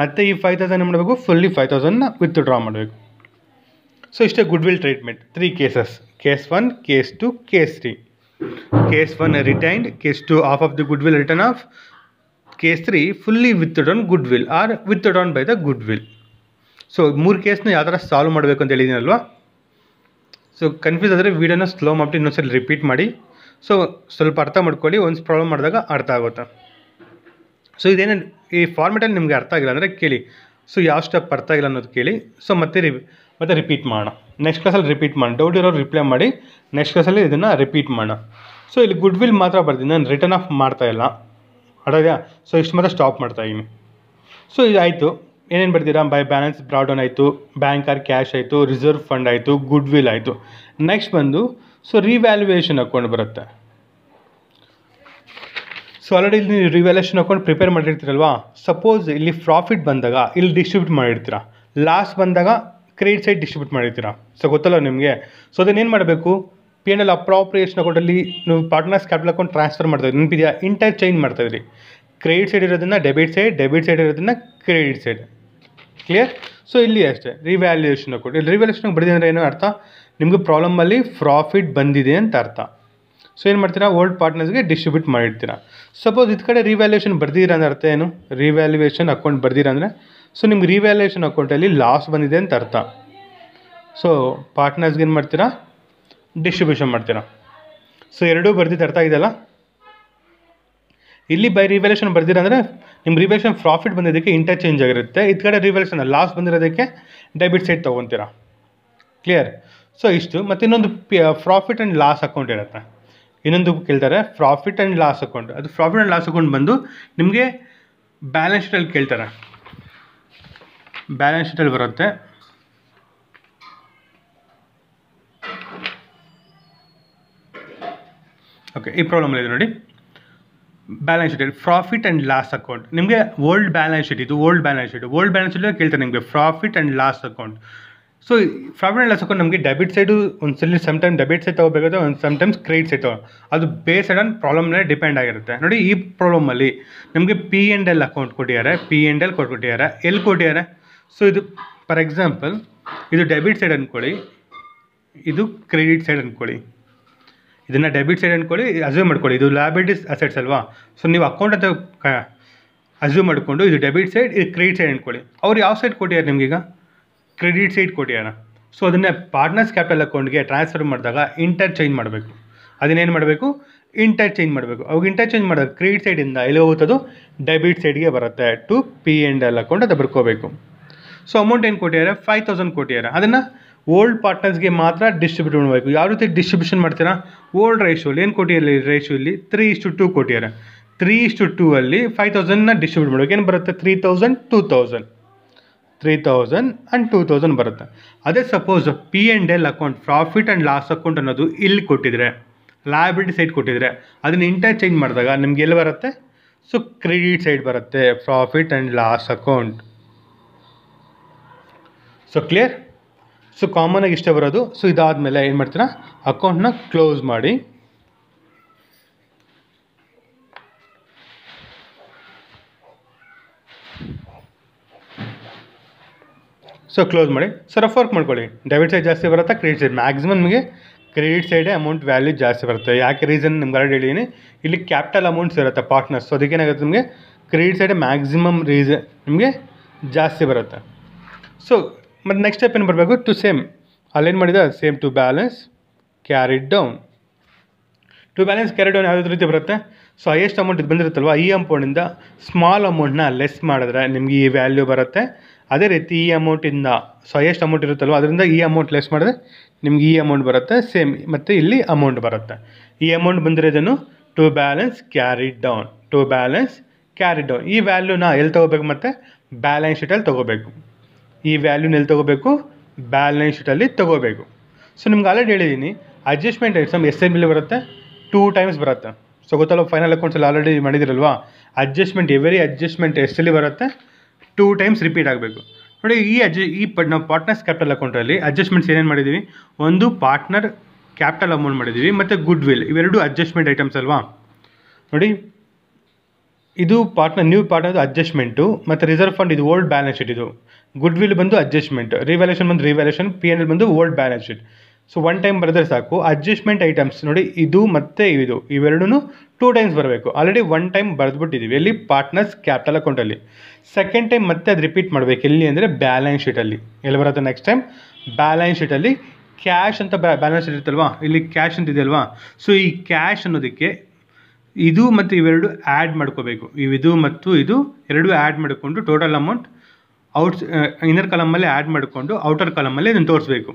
ಮತ್ತು ಈ ಫೈವ್ ತೌಸಂಡ್ ಏನು ಮಾಡಬೇಕು? ಫುಲ್ಲಿ ಫೈವ್ ತೌಸಂಡ್ನ ವಿತ್ ಡ್ರಾ ಮಾಡಬೇಕು. ಸೊ ಇಷ್ಟೇ goodwill treatment three cases case one case two case three case one retained case two half of the goodwill written off case three fully withdrawn goodwill or withdrawn by the goodwill so ಮೂರು ಕೇಸ್ನ ಯಾವ ಥರ solve ಮಾಡಬೇಕು ಅಂತ ಹೇಳಿದ್ದೀನಲ್ವಾ so confuse ಆದರೆ ವೀಡಿಯೋನ slow ಮಾಡಿಬಿಟ್ಟು ಇನ್ನೊಂದ್ಸಲ ರಿಪೀಟ್ ಮಾಡಿ. ಸೊ ಸ್ವಲ್ಪ ಅರ್ಥ ಮಾಡ್ಕೊಳ್ಳಿ ಒಂದು ಪ್ರಾಬ್ಲಮ್ ಮಾಡಿದಾಗ ಅರ್ಥ ಆಗುತ್ತೆ. ಸೊ ಇದೇನು, ಈ ಫಾರ್ಮೆಟಲ್ಲಿ ನಿಮಗೆ ಅರ್ಥ ಆಗಿಲ್ಲ ಅಂದರೆ ಕೇಳಿ. ಸೊ ಯಾವ ಸ್ಟೆಪ್ ಅರ್ಥ ಆಗಿಲ್ಲ ಅನ್ನೋದು ಕೇಳಿ. ಸೊ ಮತ್ತೆ ರಿ ಮತ್ತೆ ರಿಪೀಟ್ ಮಾಡೋಣ. ನೆಕ್ಸ್ಟ್ ಕ್ಲಾಸಲ್ಲಿ ರಿಪೀಟ್ ಮಾಡಿ ಡೌಟ್ ಇರೋರು ರಿಪ್ಲೈ ಮಾಡಿ. ನೆಕ್ಸ್ಟ್ ಕ್ಲಾಸಲ್ಲಿ ಇದನ್ನು ರಿಪೀಟ್ ಮಾಡೋಣ. ಸೊ ಇಲ್ಲಿ ಗುಡ್ ವಿಲ್ ಮಾತ್ರ ಬರ್ತೀನಿ ನಾನು ರಿಟರ್ನ್ ಆಫ್ ಮಾಡ್ತಾ ಇಲ್ಲ. ಅಡೋದ್ಯಾ? ಸೊ ಇಷ್ಟು ಮಾತ್ರ ಸ್ಟಾಪ್ ಮಾಡ್ತಾ ಇದ್ದೀನಿ. ಸೊ ಇದಾಯಿತು ಏನೇನು ಬರ್ತೀರಾ? ಬೈ ಬ್ಯಾಲೆನ್ಸ್ ಬ್ರಾಡೌನ್ ಆಯಿತು ಬ್ಯಾಂಕ್ ಆರ್ ಕ್ಯಾಶ್ ಆಯಿತು ರಿಸರ್ವ್ ಫಂಡ್ ಆಯಿತು ಗುಡ್ ವಿಲ್ ಆಯಿತು. ನೆಕ್ಸ್ಟ್ ಬಂದು ಸೊ ರಿವ್ಯಾಲ್ಯೂಯೇಷನ್ ಅಕೌಂಟ್ ಬರುತ್ತೆ. ಸೊ ಆಲ್ರೆಡಿ ಇಲ್ಲಿ ನೀವು ರಿವ್ಯಾಲ್ಯೂಷನ್ ಅಕೌಂಟ್ ಪ್ರಿಪೇರ್ ಮಾಡಿರ್ತೀರಲ್ವಾ? ಸಪೋಸ್ ಇಲ್ಲಿ ಪ್ರಾಫಿಟ್ ಬಂದಾಗ, ಇಲ್ಲಿ ಡಿಸ್ಟ್ರಿಬ್ಯೂಟ್ ಮಾಡಿರ್ತೀರಾ? ಲಾಸ್ ಬಂದಾಗ ಕ್ರೆಡಿಟ್ ಸೈಡ್ ಡಿಸ್ಟ್ರಿಬ್ಯೂಟ್ ಮಾಡಿರ್ತೀರಾ? ಸೊ ಗೊತ್ತಲ್ಲ ನಿಮಗೆ? ಸೊ ಅದನ್ನೇನು ಮಾಡಬೇಕು? ಪಿ ಎನ್ ಎಲ್ ಅಪ್ರಾಪ್ರಿಯೇಷನ್ ಅಕೌಂಟಲ್ಲಿ ನೀವು ಪಾರ್ಟ್ನರ್ಸ್ ಕ್ಯಾಪಿಟಲ್ ಅಕೌಂಟ್ ಟ್ರಾನ್ಸ್ಫರ್ ಮಾಡ್ತಾ ಇದ್ದೀರಿ ಇಂಟರ್ ಚೇಂಜ್ ಮಾಡ್ತಾ ಇದ್ರಿ. ಕ್ರೆಡಿಟ್ ಸೈಡ್ ಇರೋದನ್ನ ಡೆಬಿಟ್ ಸೈಡ್ ಡೆಬಿಟ್ ಸೈಡ್ ಇರೋದನ್ನು ಕ್ರೆಡಿಟ್ ಸೈಡ್ ಕ್ಲಿಯರ್ ಸೊ ಇಲ್ಲಿ ಅಷ್ಟೇ. ರಿವ್ಯಾಲ್ಯೂಯೇಷನ್ ಅಕೌಂಟ್ ಇಲ್ಲಿ ರಿವ್ಯಾಲ್ಯೂಷನ್ ಬರ್ದಿದೆ ಅಂದರೆ ಏನು ಅರ್ಥ? ನಿಮಗೆ ಪ್ರಾಬ್ಲಮಲ್ಲಿ ಪ್ರಾಫಿಟ್ ಬಂದಿದೆ ಅಂತ ಅರ್ಥ. ಸೊ ಏನು ಮಾಡ್ತೀರಾ? ಓಲ್ಡ್ ಪಾರ್ಟ್ನರ್ಸ್ಗೆ ಡಿಸ್ಟ್ರಿಬ್ಯೂಟ್ ಮಾಡಿರ್ತೀರಾ. ಸಪೋಸ್ ಇದು ಕಡೆ ರಿವ್ಯಾಲ್ಯೂಯೇಷನ್ ಬರ್ದಿರ ಅಂದ್ರೆ ಅರ್ಥ ಏನು? ರಿವ್ಯಾಲ್ಯೂಯೇಷನ್ ಅಕೌಂಟ್ ಬರ್ದಿರ ಅಂದರೆ? ಸೊ ನಿಮ್ಗೆ ರಿವ್ಯಾಲ್ಯೂಯೇಷನ್ ಅಕೌಂಟಲ್ಲಿ ಲಾಸ್ ಬಂದಿದೆ ಅಂತ ಅರ್ಥ. ಸೊ ಪಾರ್ಟ್ನರ್ಸ್ಗೆ ಏನು ಮಾಡ್ತೀರಾ? ಡಿಸ್ಟ್ರಿಬ್ಯೂಷನ್ ಮಾಡ್ತೀರಾ. ಸೊ ಎರಡೂ ಬರ್ದಿದ್ದು ಅರ್ಥ ಆಗಿದೆಯಲ್ಲ ಇಲ್ಲಿ ಬೈ ರಿವ್ಯಾಲ್ಯೂಷನ್ ಬರ್ದಿರ ಅಂದರೆ ನಿಮ್ಮ ರಿವ್ಯಾಲ್ಯೂಷನ್ ಪ್ರಾಫಿಟ್ ಬಂದಿದ್ದಕ್ಕೆ ಇಂಟರ್ಚೇಂಜ್ ಆಗಿರುತ್ತೆ. ಇದು ಕಡೆ ರಿವ್ಯಾಲ್ಯೂಷನ್ ಲಾಸ್ ಬಂದಿರೋದಕ್ಕೆ ಡೆಬಿಟ್ ಸೈಡ್ ತೊಗೊತೀರಾ? ಕ್ಲಿಯರ್ ಸೊ ಇಷ್ಟು. ಮತ್ತು ಇನ್ನೊಂದು ಪ್ರಾಫಿಟ್ ಆ್ಯಂಡ್ ಲಾಸ್ ಅಕೌಂಟ್ ಇರುತ್ತೆ ಇನ್ನೊಂದು ಕೇಳ್ತಾರೆ ಪ್ರಾಫಿಟ್ ಆ್ಯಂಡ್ ಲಾಸ್ ಅಕೌಂಟ್ ಅದು ಪ್ರಾಫಿಟ್ ಆ್ಯಂಡ್ ಲಾಸ್ ಅಕೌಂಟ್ ಬಂದು ನಿಮಗೆ ಬ್ಯಾಲೆನ್ಸ್ ಶೀಟಲ್ಲಿ ಕೇಳ್ತಾರೆ. ಬ್ಯಾಲೆನ್ಸ್ ಶೀಟಲ್ಲಿ ಬರುತ್ತೆ. ಓಕೆ ಈ ಪ್ರಾಬ್ಲಮ್ ಇದೆ ನೋಡಿ. Balance sheet profit and loss account ನಿಮಗೆ ಓಲ್ಡ್ ಬ್ಯಾಲೆನ್ಸ್ ಶೀಟ್ ಇದು old balance sheet old balance sheet ಕೇಳ್ತಾರೆ ನಿಮಗೆ profit and loss account so profit and loss account ನಮಗೆ ಡೆಬಿಟ್ ಸೈಡು ಒಂದು ಸಲ ಸಮ್ ಟೈಮ್ ಡೆಬಿಟ್ ಸೈಡ್ ತೊಗೋಬೇಕಾದ್ರೆ ಒಂದು ಸಮ್ ಟೈಮ್ಸ್ ಕ್ರೆಡಿಟ್ ಸೈಡ್ ತಗೋ. ಅದು ಬೇಸ್ಡ್ ಆನ್ ಪ್ರಾಬ್ಲಮ್ ಮೇಲೆ ಡಿಪೆಂಡ್ ಆಗಿರುತ್ತೆ. ನೋಡಿ ಈ ಪ್ರಾಬ್ಲಮಲ್ಲಿ ನಿಮಗೆ ಪಿ ಆ್ಯಂಡ್ ಎಲ್ ಅಕೌಂಟ್ ಕೊಟ್ಟಿದ್ದಾರೆ. ಪಿ ಆ್ಯಂಡ್ ಎಲ್ ಕೊಟ್ಬಿಟ್ಟಿದ್ದಾರೆ. ಎಲ್ಲಿ ಕೊಟ್ಟಿದ್ದಾರೆ? ಸೊ ಇದು ಫಾರ್ ಎಕ್ಸಾಂಪಲ್ ಇದು ಡೆಬಿಟ್ ಸೈಡ್ ಅಂದ್ಕೊಳ್ಳಿ ಇದು ಕ್ರೆಡಿಟ್ ಸೈಡ್ ಅಂದ್ಕೊಳ್ಳಿ ಇದನ್ನು ಡೆಬಿಟ್ ಸೈಡ್ ಅಂದ್ಕೊಳ್ಳಿ ಅಸ್ಯೂಮ್ ಮಾಡ್ಕೊಳ್ಳಿ. ಇದು ಲ್ಯಾಬಿಲಿಟೀಸ್ ಅಸೆಟ್ಸ್ ಅಲ್ವಾ? ಸೊ ನೀವು ಅಕೌಂಟ್ ಅಂತ ಅಸ್ಯೂಮ್ ಮಾಡಿಕೊಂಡು ಇದು ಡೆಬಿಟ್ ಸೈಡ್ ಇದು ಕ್ರೆಡಿಟ್ ಸೈಡ್ ಅಂದ್ಕೊಳ್ಳಿ ಅವ್ರು ಯಾವ ಸೈಡ್ ಕೊಟ್ಟಿದ್ದಾರೆ ನಿಮಗೀಗ? ಕ್ರೆಡಿಟ್ ಸೈಡ್ ಕೊಟ್ಟಿದ್ದಾರೆ ಸೊ ಅದನ್ನೇ ಪಾರ್ಟ್ನರ್ಸ್ ಕ್ಯಾಪಿಟಲ್ ಅಕೌಂಟ್ಗೆ ಟ್ರಾನ್ಸ್ಫರ್ ಮಾಡಿದಾಗ ಇಂಟರ್ ಚೇಂಜ್ ಮಾಡಬೇಕು. ಅದನ್ನೇನು ಮಾಡಬೇಕು? ಇಂಟರ್ ಚೇಂಜ್ ಮಾಡಬೇಕು. ಅವಾಗ ಇಂಟರ್ ಚೇಂಜ್ ಮಾಡಿದಾಗ ಕ್ರೆಡಿಟ್ ಸೈಡಿಂದ ಎಲ್ಲಿ ಹೋಗುತ್ತದು? ಡೆಬಿಟ್ ಸೈಡ್ಗೆ ಬರುತ್ತೆ. To P and L account ಅದು ಬರ್ಕೋಬೇಕು. ಸೊ ಅಮೌಂಟ್ ಏನು ಕೊಟ್ಟಿದ್ದಾರೆ ಫೈವ್ ತೌಸಂಡ್ ಕೊಟ್ಟಿದ್ದಾರೆ ಅದನ್ನು ಓಲ್ಡ್ ಪಾರ್ಟ್ನರ್ಸ್ಗೆ ಮಾತ್ರ ಡಿಸ್ಟ್ರಿಬ್ಯೂಟ್ ಮಾಡಬೇಕು. ಯಾವ ರೀತಿ ಡಿಸ್ಟ್ರಿಬ್ಯೂಷನ್ ಮಾಡ್ತೀರಾ? ಓಲ್ಡ್ ರೇಷೋಲಿ ಏನು ಕೊಟ್ಟಿರಲಿ ರೇಷೋ ಇಲ್ಲಿ? ತ್ರೀ ಇಷ್ಟು ಟೂ ಕೊಟ್ಟಿದ್ದಾರೆ ತ್ರೀ ಇಷ್ಟು ಟೂ ಅಲ್ಲಿ ಫೈವ್ ತೌಸಂಡ್ನ ಡಿಸ್ಟ್ರಿಬ್ಯೂಟ್ ಮಾಡಬೇಕು. ಏನು ಬರುತ್ತೆ? Three thousand two thousand three thousand and two thousand ಬರುತ್ತೆ. ಅದೇ suppose P and L account profit and loss account ಅನ್ನೋದು ಇಲ್ಲಿ ಕೊಟ್ಟಿದ್ರೆ ಲಯಬಿಲಿಟಿ ಸೈಡ್ ಕೊಟ್ಟಿದ್ರೆ, ಅದನ್ನ ಇಂಟರ್ಚೇಂಜ್ ಮಾಡಿದಾಗ ನಿಮ್ಗೆ ಎಲ್ಲಿ ಬರುತ್ತೆ? ಸೊ ಕ್ರೆಡಿಟ್ ಸೈಡ್ ಬರುತ್ತೆ. Profit and loss account so clear so ಕಾಮನಾಗಿ ಇಷ್ಟೇ ಬರೋದು. ಸೊ ಇದಾದಮೇಲೆ ಏನು ಮಾಡ್ತೀರಾ? ಅಕೌಂಟ್ನ ಕ್ಲೋಸ್ ಮಾಡಿ. ಸೊ ಕ್ಲೋಸ್ ಮಾಡಿ. ಸೊ ರಫ್ ವರ್ಕ್ ಮಾಡ್ಕೊಳ್ಳಿ. ಡೆಬಿಟ್ ಸೈಡ್ ಜಾಸ್ತಿ ಬರುತ್ತಾ? ಕ್ರೆಡಿಟ್ ಸೈಡ್ ಮ್ಯಾಕ್ಸಿಮಮ್ ನಿಮಗೆ ಕ್ರೆಡಿಟ್ ಸೈಡೇ ಅಮೌಂಟ್ ವ್ಯಾಲ್ಯೂ ಜಾಸ್ತಿ ಬರುತ್ತೆ. ಯಾಕೆ ರೀಸನ್ ನಿಮ್ಗೆ ಆಲ್ರೆಡಿ ಹೇಳಿದ್ದೀನಿ ಇಲ್ಲಿ ಕ್ಯಾಪಿಟಲ್ ಅಮೌಂಟ್ಸ್ ಇರುತ್ತೆ ಪಾರ್ಟ್ನರ್ಸ್ ಸೊ ಅದಕ್ಕೇನಾಗುತ್ತೆ ನಿಮಗೆ? ಕ್ರೆಡಿಟ್ ಸೈಡ್ ಮ್ಯಾಕ್ಸಿಮಮ್ ರೀಸನ್ ನಿಮಗೆ ಜಾಸ್ತಿ ಬರುತ್ತೆ. ಸೊ ಮತ್ತು ನೆಕ್ಸ್ಟ್ ಸ್ಟೆಪ್ ಏನು ಬರಬೇಕು? ಟು ಸೇಮ್ ಅಲ್ಲೇನು ಮಾಡಿದ? Same to balance carried down to balance carry down ಯಾವುದೇ ರೀತಿ ಬರುತ್ತೆ? ಸೊ ಹೈಯೆಸ್ಟ್ ಅಮೌಂಟ್ ಇದು ಬಂದಿರುತ್ತಲ್ವ? ಈ ಅಮೌಂಟಿಂದ ಸ್ಮಾಲ್ ಅಮೌಂಟ್ನ ಲೆಸ್ ಮಾಡಿದ್ರೆ ನಿಮಗೆ ಈ ವ್ಯಾಲ್ಯೂ ಬರುತ್ತೆ. ಅದೇ ರೀತಿ ಈ ಅಮೌಂಟಿಂದ ಸೊ ಹೈಯೆಸ್ಟ್ ಅಮೌಂಟ್ ಇರುತ್ತಲ್ವ? ಅದರಿಂದ ಈ ಅಮೌಂಟ್ ಲೆಸ್ ಮಾಡಿದ್ರೆ ನಿಮ್ಗೆ ಈ ಅಮೌಂಟ್ ಬರುತ್ತೆ. ಸೇಮ್ ಮತ್ತು ಇಲ್ಲಿ ಅಮೌಂಟ್ ಬರುತ್ತೆ. ಈ amount ಬಂದಿರೋದನ್ನು to balance carry down to balance carry down ಈ ವ್ಯಾಲ್ಯೂನ ಎಲ್ಲಿ ತೊಗೋಬೇಕು ಮತ್ತು? ಬ್ಯಾಲೆನ್ಸ್ ಶೀಟಲ್ಲಿ ತೊಗೋಬೇಕು. ಈ ವ್ಯಾಲ್ಯೂನ ಎಲ್ಲಿ ತೊಗೋಬೇಕು? ಬ್ಯಾಲೆನ್ಸ್ ಶೀಟಲ್ಲಿ ತೊಗೋಬೇಕು. ಸೊ ನಿಮ್ಗೆ ಆಲ್ರೆಡಿ ಹೇಳಿದ್ದೀನಿ ಅಡ್ಜಸ್ಟ್ಮೆಂಟ್ ಎಕ್ಸಾಮ್ ಎಸ್ ಬಿಲ್ ಬರುತ್ತೆ? ಟೂ ಟೈಮ್ಸ್ ಬರುತ್ತೆ. ಸೊ ಗೊತ್ತಲ್ಲ ಫೈನಲ್ ಅಕೌಂಟ್ಸಲ್ಲಿ ಆಲ್ರೆಡಿ ಮಾಡಿದಿರಲ್ವಾ? ಅಡ್ಜಸ್ಟ್ಮೆಂಟ್ ಎವರಿ ಅಡ್ಜಸ್ಟ್ಮೆಂಟ್ ಎಷ್ಟಲ್ಲಿ ಬರುತ್ತೆ? ಟೂ ಟೈಮ್ಸ್ ರಿಪೀಟ್ ಆಗಬೇಕು. ನೋಡಿ, ಈ ಅಡ್ಜ ಈ ಪಡ್, ನಾವು ಪಾರ್ಟ್ನರ್ಸ್ ಕ್ಯಾಪಿಟಲ್ ಅಕೌಂಟಲ್ಲಿ ಅಡ್ಜಸ್ಟ್ಮೆಂಟ್ಸ್ ಏನೇನು ಮಾಡಿದ್ದೀವಿ ಒಂದು ಪಾರ್ಟ್ನರ್ ಕ್ಯಾಪಿಟಲ್ ಅಮೌಂಟ್ ಮಾಡಿದ್ದೀವಿ ಮತ್ತು ಗುಡ್ ವಿಲ್ ಇವೆರಡು ಅಡ್ಜಸ್ಟ್ಮೆಂಟ್ ಐಟಮ್ಸ್ ಅಲ್ವಾ? ನೋಡಿ, ಇದು ಪಾರ್ಟ್ನರ್ ನ್ಯೂ ಪಾರ್ಟ್ನರ್ ಅಡ್ಜಸ್ಟ್ಮೆಂಟು ಮತ್ತು ರಿಸರ್ವ್ ಫಂಡ್ ಇದು ಓಲ್ಡ್ ಬ್ಯಾಲೆನ್ಸ್ ಶೀಟ್ ಇದು. ಗುಡ್ ವಿಲ್ ಬಂದು ಅಡ್ಜಸ್ಟ್ಮೆಂಟ್ ರಿವ್ಯಾಲ್ಯೂಷನ್ ಬಂದು ರಿವ್ಯಾಲ್ಯೂಷನ್ ಪಿ ಎನ್ ಎಲ್ ಬಂದು old balance sheet so one time ಬರೆದ್ರೆ ಸಾಕು ಅಡ್ಜಸ್ಟ್ಮೆಂಟ್ ಐಟಮ್ಸ್ ನೋಡಿ, ಇದು ಮತ್ತು ಇದು ಇವೆರಡೂ ಟೂ ಟೈಮ್ಸ್ ಬರಬೇಕು. ಆಲ್ರೆಡಿ ಒನ್ ಟೈಮ್ ಬರೆದ್ಬಿಟ್ಟಿದ್ದೀವಿ ಎಲ್ಲಿ? ಪಾರ್ಟ್ನರ್ಸ್ ಕ್ಯಾಪಿಟಲ್ ಅಕೌಂಟಲ್ಲಿ ಸೆಕೆಂಡ್ ಟೈಮ್ ಮತ್ತೆ ಅದು ರಿಪೀಟ್ ಮಾಡಬೇಕು, ಎಲ್ಲಿ ಅಂದರೆ ಬ್ಯಾಲೆನ್ಸ್ ಶೀಟಲ್ಲಿ ಎಲ್ಲಿ ಬರುತ್ತೆ ನೆಕ್ಸ್ಟ್ ಟೈಮ್ ಬ್ಯಾಲೆನ್ಸ್ ಶೀಟಲ್ಲಿ ಕ್ಯಾಶ್ ಅಂತ ಬ್ಯಾಲೆನ್ಸ್ ಶೀಟ್ ಇರುತ್ತಲ್ವಾ? ಇಲ್ಲಿ ಕ್ಯಾಶ್ ಅಂತ ಇದೆಯಲ್ವಾ? ಸೊ ಈ ಕ್ಯಾಶ್ ಅನ್ನೋದಕ್ಕೆ ಇದು ಮತ್ತು ಇವೆರಡು ಆ್ಯಡ್ ಮಾಡ್ಕೋಬೇಕು. ಇವಿದು ಮತ್ತು ಇದು, ಎರಡೂ ಆ್ಯಡ್ ಮಾಡಿಕೊಂಡು ಟೋಟಲ್ ಅಮೌಂಟ್ ಔಟ್ಸ್ ಇನ್ನರ್ ಕಾಲಮಲ್ಲೇ ಆ್ಯಡ್ ಮಾಡಿಕೊಂಡು ಔಟರ್ ಕಾಲಮಲ್ಲಿ ಇದನ್ನು ತೋರಿಸ್ಬೇಕು.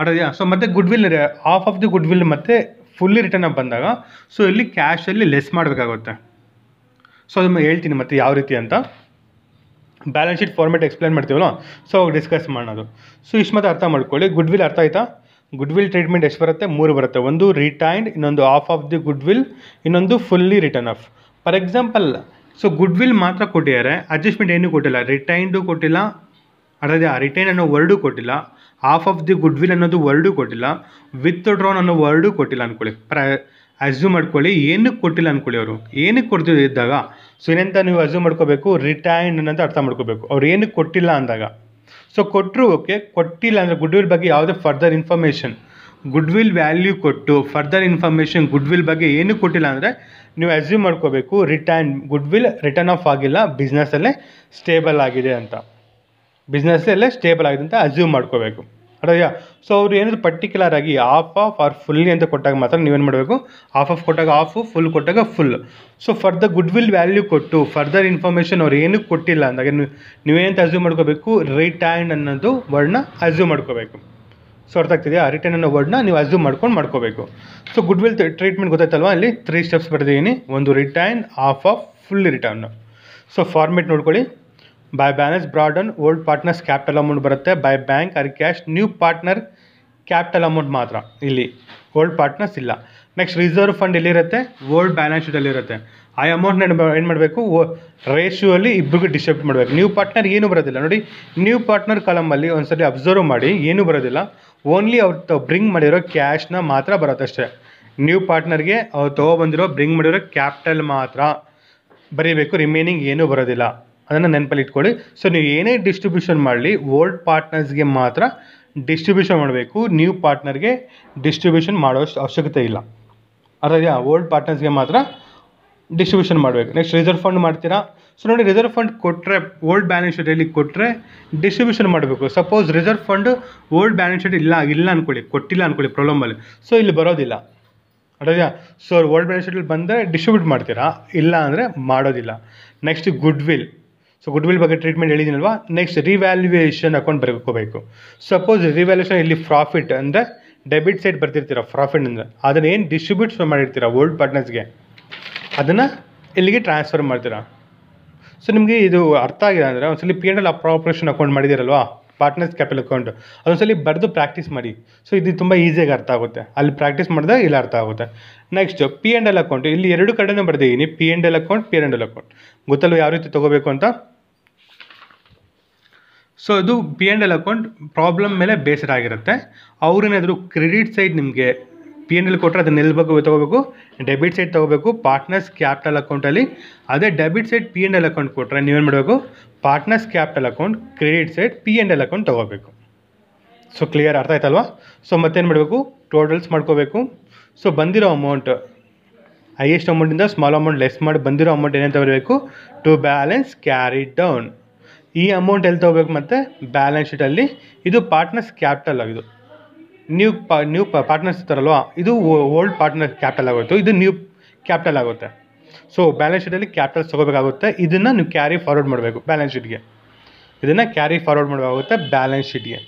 ಅರ್ಥದ್ಯಾ ಸೊ ಮತ್ತು goodwill half of the goodwill ಮತ್ತೆ ಫುಲ್ಲಿ ರಿಟರ್ನ್ ಅಪ್ ಬಂದಾಗ ಸೊ ಇಲ್ಲಿ ಕ್ಯಾಶಲ್ಲಿ ಲೆಸ್ ಮಾಡಬೇಕಾಗುತ್ತೆ. ಸೊ ಅದನ್ನು ಹೇಳ್ತೀನಿ ಮತ್ತೆ ಯಾವ ರೀತಿ ಅಂತ. ಬ್ಯಾಲೆನ್ಸ್ ಶೀಟ್ ಫಾರ್ಮೆಟ್ ಎಕ್ಸ್ಪ್ಲೈನ್ ಮಾಡ್ತೀವಲ್ಲ ಸೊ ಡಿಸ್ಕಸ್ ಮಾಡೋದು ಸೊ ಇಷ್ಟು ಮತ್ತೆ ಅರ್ಥ ಮಾಡ್ಕೊಳ್ಳಿ. ಗುಡ್ ವಿಲ್ ಅರ್ಥ ಆಯ್ತಾ? ಗುಡ್ ವಿಲ್ ಟ್ರೀಟ್ಮೆಂಟ್ ಎಷ್ಟು ಬರುತ್ತೆ? ಮೂರು ಬರುತ್ತೆ. ಒಂದು ರಿಟೈನ್ಡ್ ಇನ್ನೊಂದು half of the goodwill ಇನ್ನೊಂದು fully written off for example so goodwill ಮಾತ್ರ ಕೊಟ್ಟಿದ್ದಾರೆ. ಅಡ್ಜಸ್ಟ್ಮೆಂಟ್ ಏನೂ ಕೊಟ್ಟಿಲ್ಲ. ರಿಟೈನ್ಡು ಕೊಟ್ಟಿಲ್ಲ. ಅದೇ ರಿಟೈನ್ ಅನ್ನೋ ವರ್ಡು ಕೊಟ್ಟಿಲ್ಲ. Half of the goodwill ಅನ್ನೋದು ವರ್ಡು ಕೊಟ್ಟಿಲ್ಲ. ವಿತ್ ಡ್ರೋನ್ ಅನ್ನೋ ವರ್ಡು ಕೊಟ್ಟಿಲ್ಲ ಅಂದ್ಕೊಳ್ಳಿ ಪ್ರ ಅಸ್ಯೂಮ್ ಮಾಡ್ಕೊಳ್ಳಿ. ಏನಕ್ಕೆ ಕೊಟ್ಟಿಲ್ಲ ಅಂದ್ಕೊಳ್ಳಿ ಅವರು. ಏನಕ್ಕೆ ಕೊಡ್ತಿದ್ದಾಗ ಸೊ ಏನಂತ ನೀವು ಅಸ್ಯೂಮ್ ಮಾಡ್ಕೋಬೇಕು? ರಿಟೈನ್ ಅನ್ನೋದು ಅರ್ಥ ಮಾಡ್ಕೋಬೇಕು. ಅವ್ರು ಏನಕ್ಕೆ ಕೊಟ್ಟಿಲ್ಲ ಅಂದಾಗ. ಸೊ ಕೊಟ್ಟರು ಓಕೆ. ಕೊಟ್ಟಿಲ್ಲ ಅಂದರೆ ಗುಡ್ ವಿಲ್ ಬಗ್ಗೆ ಯಾವುದೇ further information goodwill value ಕೊಟ್ಟು ಫರ್ದರ್ ಇನ್ಫಾರ್ಮೇಷನ್ ಗುಡ್ ವಿಲ್ ಬಗ್ಗೆ ಏನೂ ಕೊಟ್ಟಿಲ್ಲ ಅಂದರೆ ನೀವು ಅಸ್ಯೂಮ್ ಮಾಡ್ಕೋಬೇಕು return goodwill return of ಆಗಿಲ್ಲ ಬಿಸ್ನೆಸ್ಸಲ್ಲೇ ಸ್ಟೇಬಲ್ ಆಗಿದೆ ಅಂತ. ಬಿಸ್ನೆಸ್ಸಲ್ಲೇ ಸ್ಟೇಬಲ್ ಆಗಿದೆ ಅಂತ ಅಸ್ಯೂಮ್ ಮಾಡ್ಕೋಬೇಕು. ಅಡಯ್ಯ ಸೊ ಅವ್ರು ಏನಾದರೂ ಪರ್ಟಿಕ್ಯುಲರ್ ಆಗಿ ಆಫ್ ಆಫ್ ಆರ್ ಫುಲ್ಲಿ ಅಂತ ಕೊಟ್ಟಾಗ ಮಾತ್ರ ನೀವೇನು ಮಾಡಬೇಕು? ಆಫ್ ಆಫ್ ಕೊಟ್ಟಾಗ ಆಫ್ ಫುಲ್ ಕೊಟ್ಟಾಗ full so the goodwill value ಕೊಟ್ಟು ಫರ್ದರ್ ಇನ್ಫಾರ್ಮೇಷನ್ ಅವ್ರು ಏನೂ ಕೊಟ್ಟಿಲ್ಲ ಅಂದಾಗ, ನೀವು ನೀವೇಂತ ಅಸ್ಯೂಮ್ ಮಾಡ್ಕೋಬೇಕು? ರಿಟೈನ್ ಅನ್ನೋದು ವರ್ಡ್ನ ಅಸ್ಯೂಮ್ ಮಾಡ್ಕೋಬೇಕು. ಸೊ ಅರ್ಥ ಆಗ್ತಿದೆಯಾ ರಿಟರ್ನ್ ಅನ್ನೋ ವರ್ಡ್ನ ನೀವು ಅಸ್ಯೂಮ್ ಮಾಡ್ಕೊಂಡು ಮಾಡ್ಕೋಬೇಕು. ಸೊ ಗುಡ್ ವಿಲ್ ಟ್ರೀಟ್ಮೆಂಟ್ ಗೊತ್ತಾಯ್ತಲ್ವಾ? ಅಲ್ಲಿ ತ್ರೀ ಸ್ಟೆಪ್ಸ್ ಬರ್ದಿದ್ದೀನಿ. ಒಂದು written off half full written so format ನೋಡ್ಕೊಳ್ಳಿ. By balance brought down old partners capital amount ಬರುತ್ತೆ. By bank or cash new partner capital amount ಮಾತ್ರ. ಇಲ್ಲಿ ಓಲ್ಡ್ ಪಾರ್ಟ್ನರ್ಸ್ ಇಲ್ಲ. Next reserve fund ಎಲ್ಲಿರುತ್ತೆ? ಓಲ್ಡ್ ಬ್ಯಾಲೆನ್ಸ್ ಶೀಟಲ್ಲಿರುತ್ತೆ ಆ ಅಮೌಂಟ್ನ ಏನು ಮಾಡಬೇಕು? ರೇಷಿಯೋ ಅಲ್ಲಿ ಇಬ್ಬರಿಗೂ ಡಿಸ್ಟ್ರಿಬ್ಯೂಟ್ ಮಾಡಬೇಕು. ನ್ಯೂ ಪಾರ್ಟ್ನರ್ ಏನೂ ಬರೋದಿಲ್ಲ. ನೋಡಿ ನ್ಯೂ ಪಾರ್ಟ್ನರ್ ಕಾಲಮಲ್ಲಿ ಸಲ ಅಬ್ಸರ್ವ್ ಮಾಡಿ. ಏನೂ ಬರೋದಿಲ್ಲ? ಓನ್ಲಿ ಅವ್ರು ಬ್ರಿಂಗ್ ಮಾಡಿರೋ ಕ್ಯಾಶ್ನ ಮಾತ್ರ ಬರುತ್ತೆ ಅಷ್ಟೇ ನ್ಯೂ ಪಾರ್ಟ್ನರ್ಗೆ ಅವ್ರು ತೊಗೊಬಂದಿರೋ ಬ್ರಿಂಗ್ ಮಾಡಿರೋ ಕ್ಯಾಪಿಟಲ್ ಮಾತ್ರ ಬರೀಬೇಕು ರಿಮೈನಿಂಗ್ ಏನೂ ಬರೋದಿಲ್ಲ. ಅದನ್ನು ನೆನಪಲ್ಲಿ ಇಟ್ಕೊಳ್ಳಿ. ಸೊ ನೀವು ಏನೇ ಡಿಸ್ಟ್ರಿಬ್ಯೂಷನ್ ಮಾಡಲಿ ಓಲ್ಡ್ ಪಾರ್ಟ್ನರ್ಸ್ಗೆ ಮಾತ್ರ ಡಿಸ್ಟ್ರಿಬ್ಯೂಷನ್ ಮಾಡಬೇಕು. ನ್ಯೂ ಪಾರ್ಟ್ನರ್ಗೆ ಡಿಸ್ಟ್ರಿಬ್ಯೂಷನ್ ಮಾಡೋಷ್ಟು ಅವಶ್ಯಕತೆ ಇಲ್ಲ. ಅರ್ಥದ್ಯಾ ಓಲ್ಡ್ ಪಾರ್ಟ್ನರ್ಸ್ಗೆ ಮಾತ್ರ ಡಿಸ್ಟ್ರಿಬ್ಯೂಷನ್ ಮಾಡಬೇಕು. ನೆಕ್ಸ್ಟ್ ರಿಸರ್ವ್ ಫಂಡ್ ಮಾಡ್ತೀರಾ? ಸೊ ನೋಡಿ ರಿಸರ್ವ್ ಫಂಡ್ ಕೊಟ್ಟರೆ ಓಲ್ಡ್ ಬ್ಯಾಲೆನ್ಸ್ ಶೀಟಲ್ಲಿ ಕೊಟ್ಟರೆ ಡಿಸ್ಟ್ರಿಬ್ಯೂಷನ್ ಮಾಡಬೇಕು. Suppose reserve fund old balance sheet ಇಲ್ಲ ಇಲ್ಲ ಅಂದ್ಕೊಳ್ಳಿ ಕೊಟ್ಟಿಲ್ಲ ಅಂದ್ಕೊಳ್ಳಿ ಪ್ರಾಬ್ಲಮಲ್ಲಿ ಸೊ ಇಲ್ಲಿ ಬರೋದಿಲ್ಲ. ಅರ್ಥದ್ಯಾ ಸೊ ಓಲ್ಡ್ ಬ್ಯಾಲೆನ್ಸ್ ಶೀಟಲ್ಲಿ ಬಂದರೆ ಡಿಸ್ಟ್ರಿಬ್ಯೂಟ್ ಮಾಡ್ತೀರಾ? ಇಲ್ಲ ಅಂದರೆ ಮಾಡೋದಿಲ್ಲ. Next goodwill so goodwill ಬಗ್ಗೆ ಟ್ರೀಟ್ಮೆಂಟ್ ಹೇಳಿದ್ದೀನಲ್ವಾ ನೆಕ್ಸ್ಟ್ ರಿವ್ಯಾಲ್ಯೂಯೇಷನ್ ಅಕೌಂಟ್ ಬರ್ಕೋಬೇಕು. ಸಪೋಸ್ ರಿವ್ಯಾಲ್ಯೂಷನ್ ಇಲ್ಲಿ ಪ್ರಾಫಿಟ್ ಅಂದರೆ ಡೆಬಿಟ್ ಸೈಡ್ ಬರ್ತಿರ್ತೀರ? ಪ್ರಾಫಿಟ್ ಅಂದರೆ. ಅದನ್ನು ಏನು ಡಿಸ್ಟ್ರಿಬ್ಯೂಟ್ ಮಾಡಿರ್ತೀರ? ಓಲ್ಡ್ ಪಾರ್ಟ್ನರ್ಸ್ಗೆ ಅದನ್ನು ಇಲ್ಲಿಗೆ ಟ್ರಾನ್ಸ್ಫರ್ ಮಾಡ್ತೀರಾ? ಸೊ ನಿಮಗೆ ಇದು ಅರ್ಥ ಆಗಿದೆ ಅಂದರೆ ಒಂದ್ಸಲಿ P and L appropriation account ಮಾಡಿದ್ದೀರಲ್ವಾ? Partners capital account ಅದೊಂದ್ಸಲಿ ಬರೆದು ಪ್ರಾಕ್ಟೀಸ್ ಮಾಡಿ. ಸೊ ಇದು ತುಂಬ ಈಸಿಯಾಗಿ ಅರ್ಥ ಆಗುತ್ತೆ. ಅಲ್ಲಿ ಪ್ರಾಕ್ಟೀಸ್ ಮಾಡಿದಾಗ ಇಲ್ಲಿ ಅರ್ಥ ಆಗುತ್ತೆ. Next P and L account ಇಲ್ಲಿ ಎರಡು ಕಡೆನೂ ಬರ್ದಿದ್ದೀನಿ P and L account P and L account ಗೊತ್ತಲ್ವ ಯಾವ ರೀತಿ ತೊಗೋಬೇಕು ಅಂತ? ಸೊ ಇದು P and L account problem ಮೇಲೆ ಬೇಸ್ಡ್ ಆಗಿರುತ್ತೆ. ಅವ್ರೇನಾದರೂ ಕ್ರೆಡಿಟ್ ಸೈಡ್ ನಿಮಗೆ ಪಿ ಎನ್ ಎಲ್ ಕೊಟ್ಟರೆ ಅದನ್ನ ಎಲ್ಲಿ ಬಗ್ಗೆ ತೊಗೋಬೇಕು. ಡೆಬಿಟ್ ಸೈಡ್ ತೊಗೋಬೇಕು. ಪಾರ್ಟ್ನರ್ಸ್ ಕ್ಯಾಪಿಟಲ್ ಅಕೌಂಟಲ್ಲಿ ಅದೇ debit side P and L account ಕೊಟ್ಟರೆ ನೀವೇನು ಮಾಡಬೇಕು? Partners capital account credit side P and L account ತೊಗೋಬೇಕು. ಸೊ ಕ್ಲಿಯರ್ ಅರ್ಥ ಆಯ್ತಲ್ವಾ? ಸೊ ಮತ್ತೇನು ಮಾಡಬೇಕು? ಟೋಟಲ್ಸ್ ಮಾಡ್ಕೋಬೇಕು. ಸೊ ಬಂದಿರೋ ಅಮೌಂಟ್ ಹೈಯೆಸ್ಟ್ ಅಮೌಂಟಿಂದ ಸ್ಮಾಲ್ ಅಮೌಂಟ್ ಲೆಸ್ ಮಾಡಿ ಬಂದಿರೋ ಅಮೌಂಟ್ ಏನಂತ ಬರಬೇಕು ಟು ಬ್ಯಾಲೆನ್ಸ್ ಕ್ಯಾರಿ ಡೌನ್ ಈ ಅಮೌಂಟ್ ಎಲ್ಲಿ ತೊಗೋಬೇಕು ಮತ್ತು? ಬ್ಯಾಲೆನ್ಸ್ ಶೀಟಲ್ಲಿ ಇದು ಪಾರ್ಟ್ನರ್ಸ್ ಕ್ಯಾಪಿಟಲ್ ಆಗಿದು ನ್ಯೂ ಪಾ ನ್ಯೂ ಪಾರ್ಟ್ನರ್ಸ್ ಇರ್ತಾರಲ್ವಾ, ಇದು ಓಲ್ಡ್ ಪಾರ್ಟ್ನರ್ ಕ್ಯಾಪಿಟಲ್ ಆಗುತ್ತೆ. ಇದು ನ್ಯೂ ಕ್ಯಾಪಿಟಲ್ ಆಗುತ್ತೆ. ಸೊ ಬ್ಯಾಲೆನ್ಸ್ ಶೀಟಲ್ಲಿ ಕ್ಯಾಪಿಟಲ್ ತೊಗೋಬೇಕಾಗುತ್ತೆ. ಇದನ್ನು ನೀವು ಕ್ಯಾರಿ ಫಾರ್ವರ್ಡ್ ಮಾಡಬೇಕು ಬ್ಯಾಲೆನ್ಸ್ ಶೀಟ್ಗೆ ಇದನ್ನು ಕ್ಯಾರಿ ಫಾರ್ವರ್ಡ್ ಮಾಡಬೇಕಾಗುತ್ತೆ ಬ್ಯಾಲೆನ್ಸ್ ಶೀಟ್ಗೆ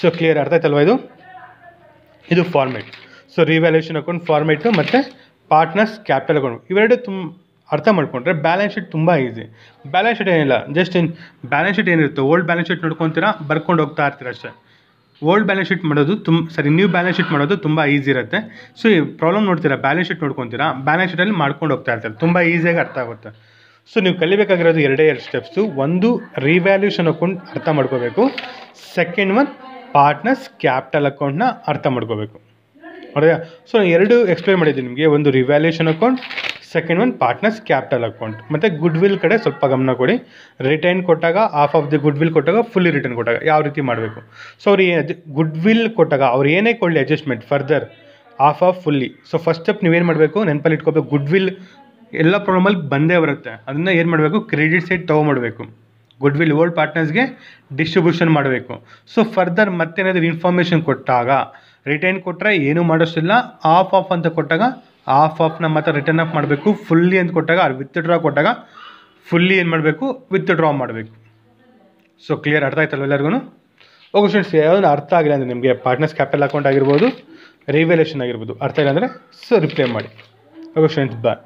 ಸೊ ಕ್ಲಿಯರ್ ಅರ್ಥ ಆಯ್ತಲ್ವ ಇದು? ಇದು format so revaluation account format ಮತ್ತು ಪಾರ್ಟ್ನರ್ಸ್ ಕ್ಯಾಪಿಟಲ್ ಅಕೌಂಟ್ ಇವೆರಡು ತುಂಬ ಅರ್ಥ ಮಾಡ್ಕೊಂಡ್ರೆ ಬ್ಯಾಲೆನ್ಸ್ ಶೀಟ್ ತುಂಬ ಈಸಿ ಬ್ಯಾಲೆನ್ಸ್ ಶೀಟ್ ಏನಿಲ್ಲ ಜಸ್ಟ್ ಇನ್ ಬ್ಯಾಲೆನ್ಸ್ ಶೀಟ್ ಏನಿರುತ್ತೆ ಓಲ್ಡ್ ಬ್ಯಾಲೆನ್ಸ್ ಶೀಟ್ ನೋಡ್ಕೊತೀರಾ, ಬರ್ಕೊಂಡು ಹೋಗ್ತಾ ಇರ್ತೀರ ಅಷ್ಟೇ. ಓಲ್ಡ್ ಬ್ಯಾಲೆನ್ಸ್ ಶೀಟ್ ಮಾಡೋದು ತುಂಬ ಸರಿ ನ್ಯೂ ಬ್ಯಾಲೆನ್ಸ್ ಶೀಟ್ ಮಾಡೋದು ತುಂಬ ಈಸಿ ಇರುತ್ತೆ. ಸೊ ಈ ಪ್ರಾಬ್ಲಮ್ ನೋಡ್ತೀರಾ? ಬ್ಯಾಲೆನ್ಸ್ ಶೀಟ್ ನೋಡ್ಕೊತೀರಾ? ಬ್ಯಾಲೆನ್ಸ್ ಶೀಟಲ್ಲಿ ಮಾಡ್ಕೊಂಡು ಹೋಗ್ತಾ ಇರ್ತಾರೆ. ತುಂಬ ಈಸಿಯಾಗಿ ಅರ್ಥ ಆಗುತ್ತೆ. ಸೊ ನೀವು ಕಲಿಬೇಕಾಗಿರೋದು ಎರಡೇ ಎರಡು ಸ್ಟೆಪ್ಸು ಒಂದು ರಿವ್ಯಾಲ್ಯೂಷನ್ ಅಕೌಂಟ್ ಅರ್ಥ ಮಾಡ್ಕೋಬೇಕು. ಸೆಕೆಂಡ್ ಒನ್ ಪಾರ್ಟ್ನರ್ಸ್ ಕ್ಯಾಪಿಟಲ್ ಅಕೌಂಟ್ನ ಅರ್ಥ ಮಾಡ್ಕೋಬೇಕು. ಹೌದಾ ಸೊ ಎರಡು ಎಕ್ಸ್ಪ್ಲೇನ್ ಮಾಡಿದ್ದೀನಿ ನಿಮಗೆ. ಒಂದು revaluation account second one partners capital account ಮತ್ತು ಗುಡ್ ವಿಲ್ ಕಡೆ ಸ್ವಲ್ಪ ಗಮನ ಕೊಡಿ. ರಿಟರ್ನ್ ಕೊಟ್ಟಾಗ half of the goodwill ಕೊಟ್ಟಾಗ ಫುಲ್ಲಿ ರಿಟರ್ನ್ ಕೊಟ್ಟಾಗ, ಯಾವ ರೀತಿ ಮಾಡಬೇಕು? ಸೊ ಅವ್ರು ಗುಡ್ ವಿಲ್ ಕೊಟ್ಟಾಗ, ಅವ್ರು ಏನೇ ಕೊಡಲಿ adjustment further half of fully so first step ನೀವೇನು ಮಾಡಬೇಕು? ನೆನಪಲ್ಲಿ ಇಟ್ಕೋಬೇಕು ಗುಡ್ ವಿಲ್ ಎಲ್ಲ ಪ್ರಾಬ್ಲಮಲ್ಲಿ ಬಂದೇ ಬರುತ್ತೆ. ಅದನ್ನು ಏನು ಮಾಡಬೇಕು? ಕ್ರೆಡಿಟ್ ಸೈಡ್ ಮಾಡಬೇಕು. ಗುಡ್ ವಿಲ್ ಓಲ್ಡ್ ಪಾರ್ಟ್ನರ್ಸ್ಗೆ ಡಿಸ್ಟ್ರಿಬ್ಯೂಷನ್ ಮಾಡಬೇಕು. ಸೊ ಫರ್ದರ್ ಮತ್ತೇನಾದರೂ ಇನ್ಫಾರ್ಮೇಷನ್ ಕೊಟ್ಟಾಗ ರಿಟರ್ನ್ ಕೊಟ್ಟರೆ ಏನೂ ಮಾಡಿಸ್ತಿಲ್ಲ ಆಫ್ ಆಫ್ ಅಂತ ಕೊಟ್ಟಾಗ ಆಫ್ ಆಫ್ನ ಮಾತ್ರ ರಿಟರ್ನ್ ಆಫ್ ಮಾಡಬೇಕು ಫುಲ್ಲಿ ಅಂತ ಕೊಟ್ಟಾಗ ವಿತ್ ಡ್ರಾ ಕೊಟ್ಟಾಗ ಫುಲ್ಲಿ ಏನು ಮಾಡಬೇಕು ವಿತ್ ಡ್ರಾ ಮಾಡಬೇಕು. ಸೊ ಕ್ಲಿಯರ್ ಅರ್ಥ ಆಯ್ತಲ್ಲ ಎಲ್ಲರಿಗೂ ಓಕೆ ಸ್ಟೂಡೆಂಟ್ಸ್ ಯಾವುದನ್ನು ಅರ್ಥ ಆಗಿಲ್ಲ ಅಂದರೆ ನಿಮಗೆ ಪಾರ್ಟ್ನರ್ಸ್ ಕ್ಯಾಪಿಟಲ್ ಅಕೌಂಟ್ ಆಗಿರ್ಬೋದು ರಿವ್ಯಾಲ್ಯೂಷನ್ ಆಗಿರ್ಬೋದು, ಅರ್ಥ ಇಲ್ಲ ಅಂದರೆ ಸೊ ರಿಪ್ಲೈ ಮಾಡಿ. Okay students bye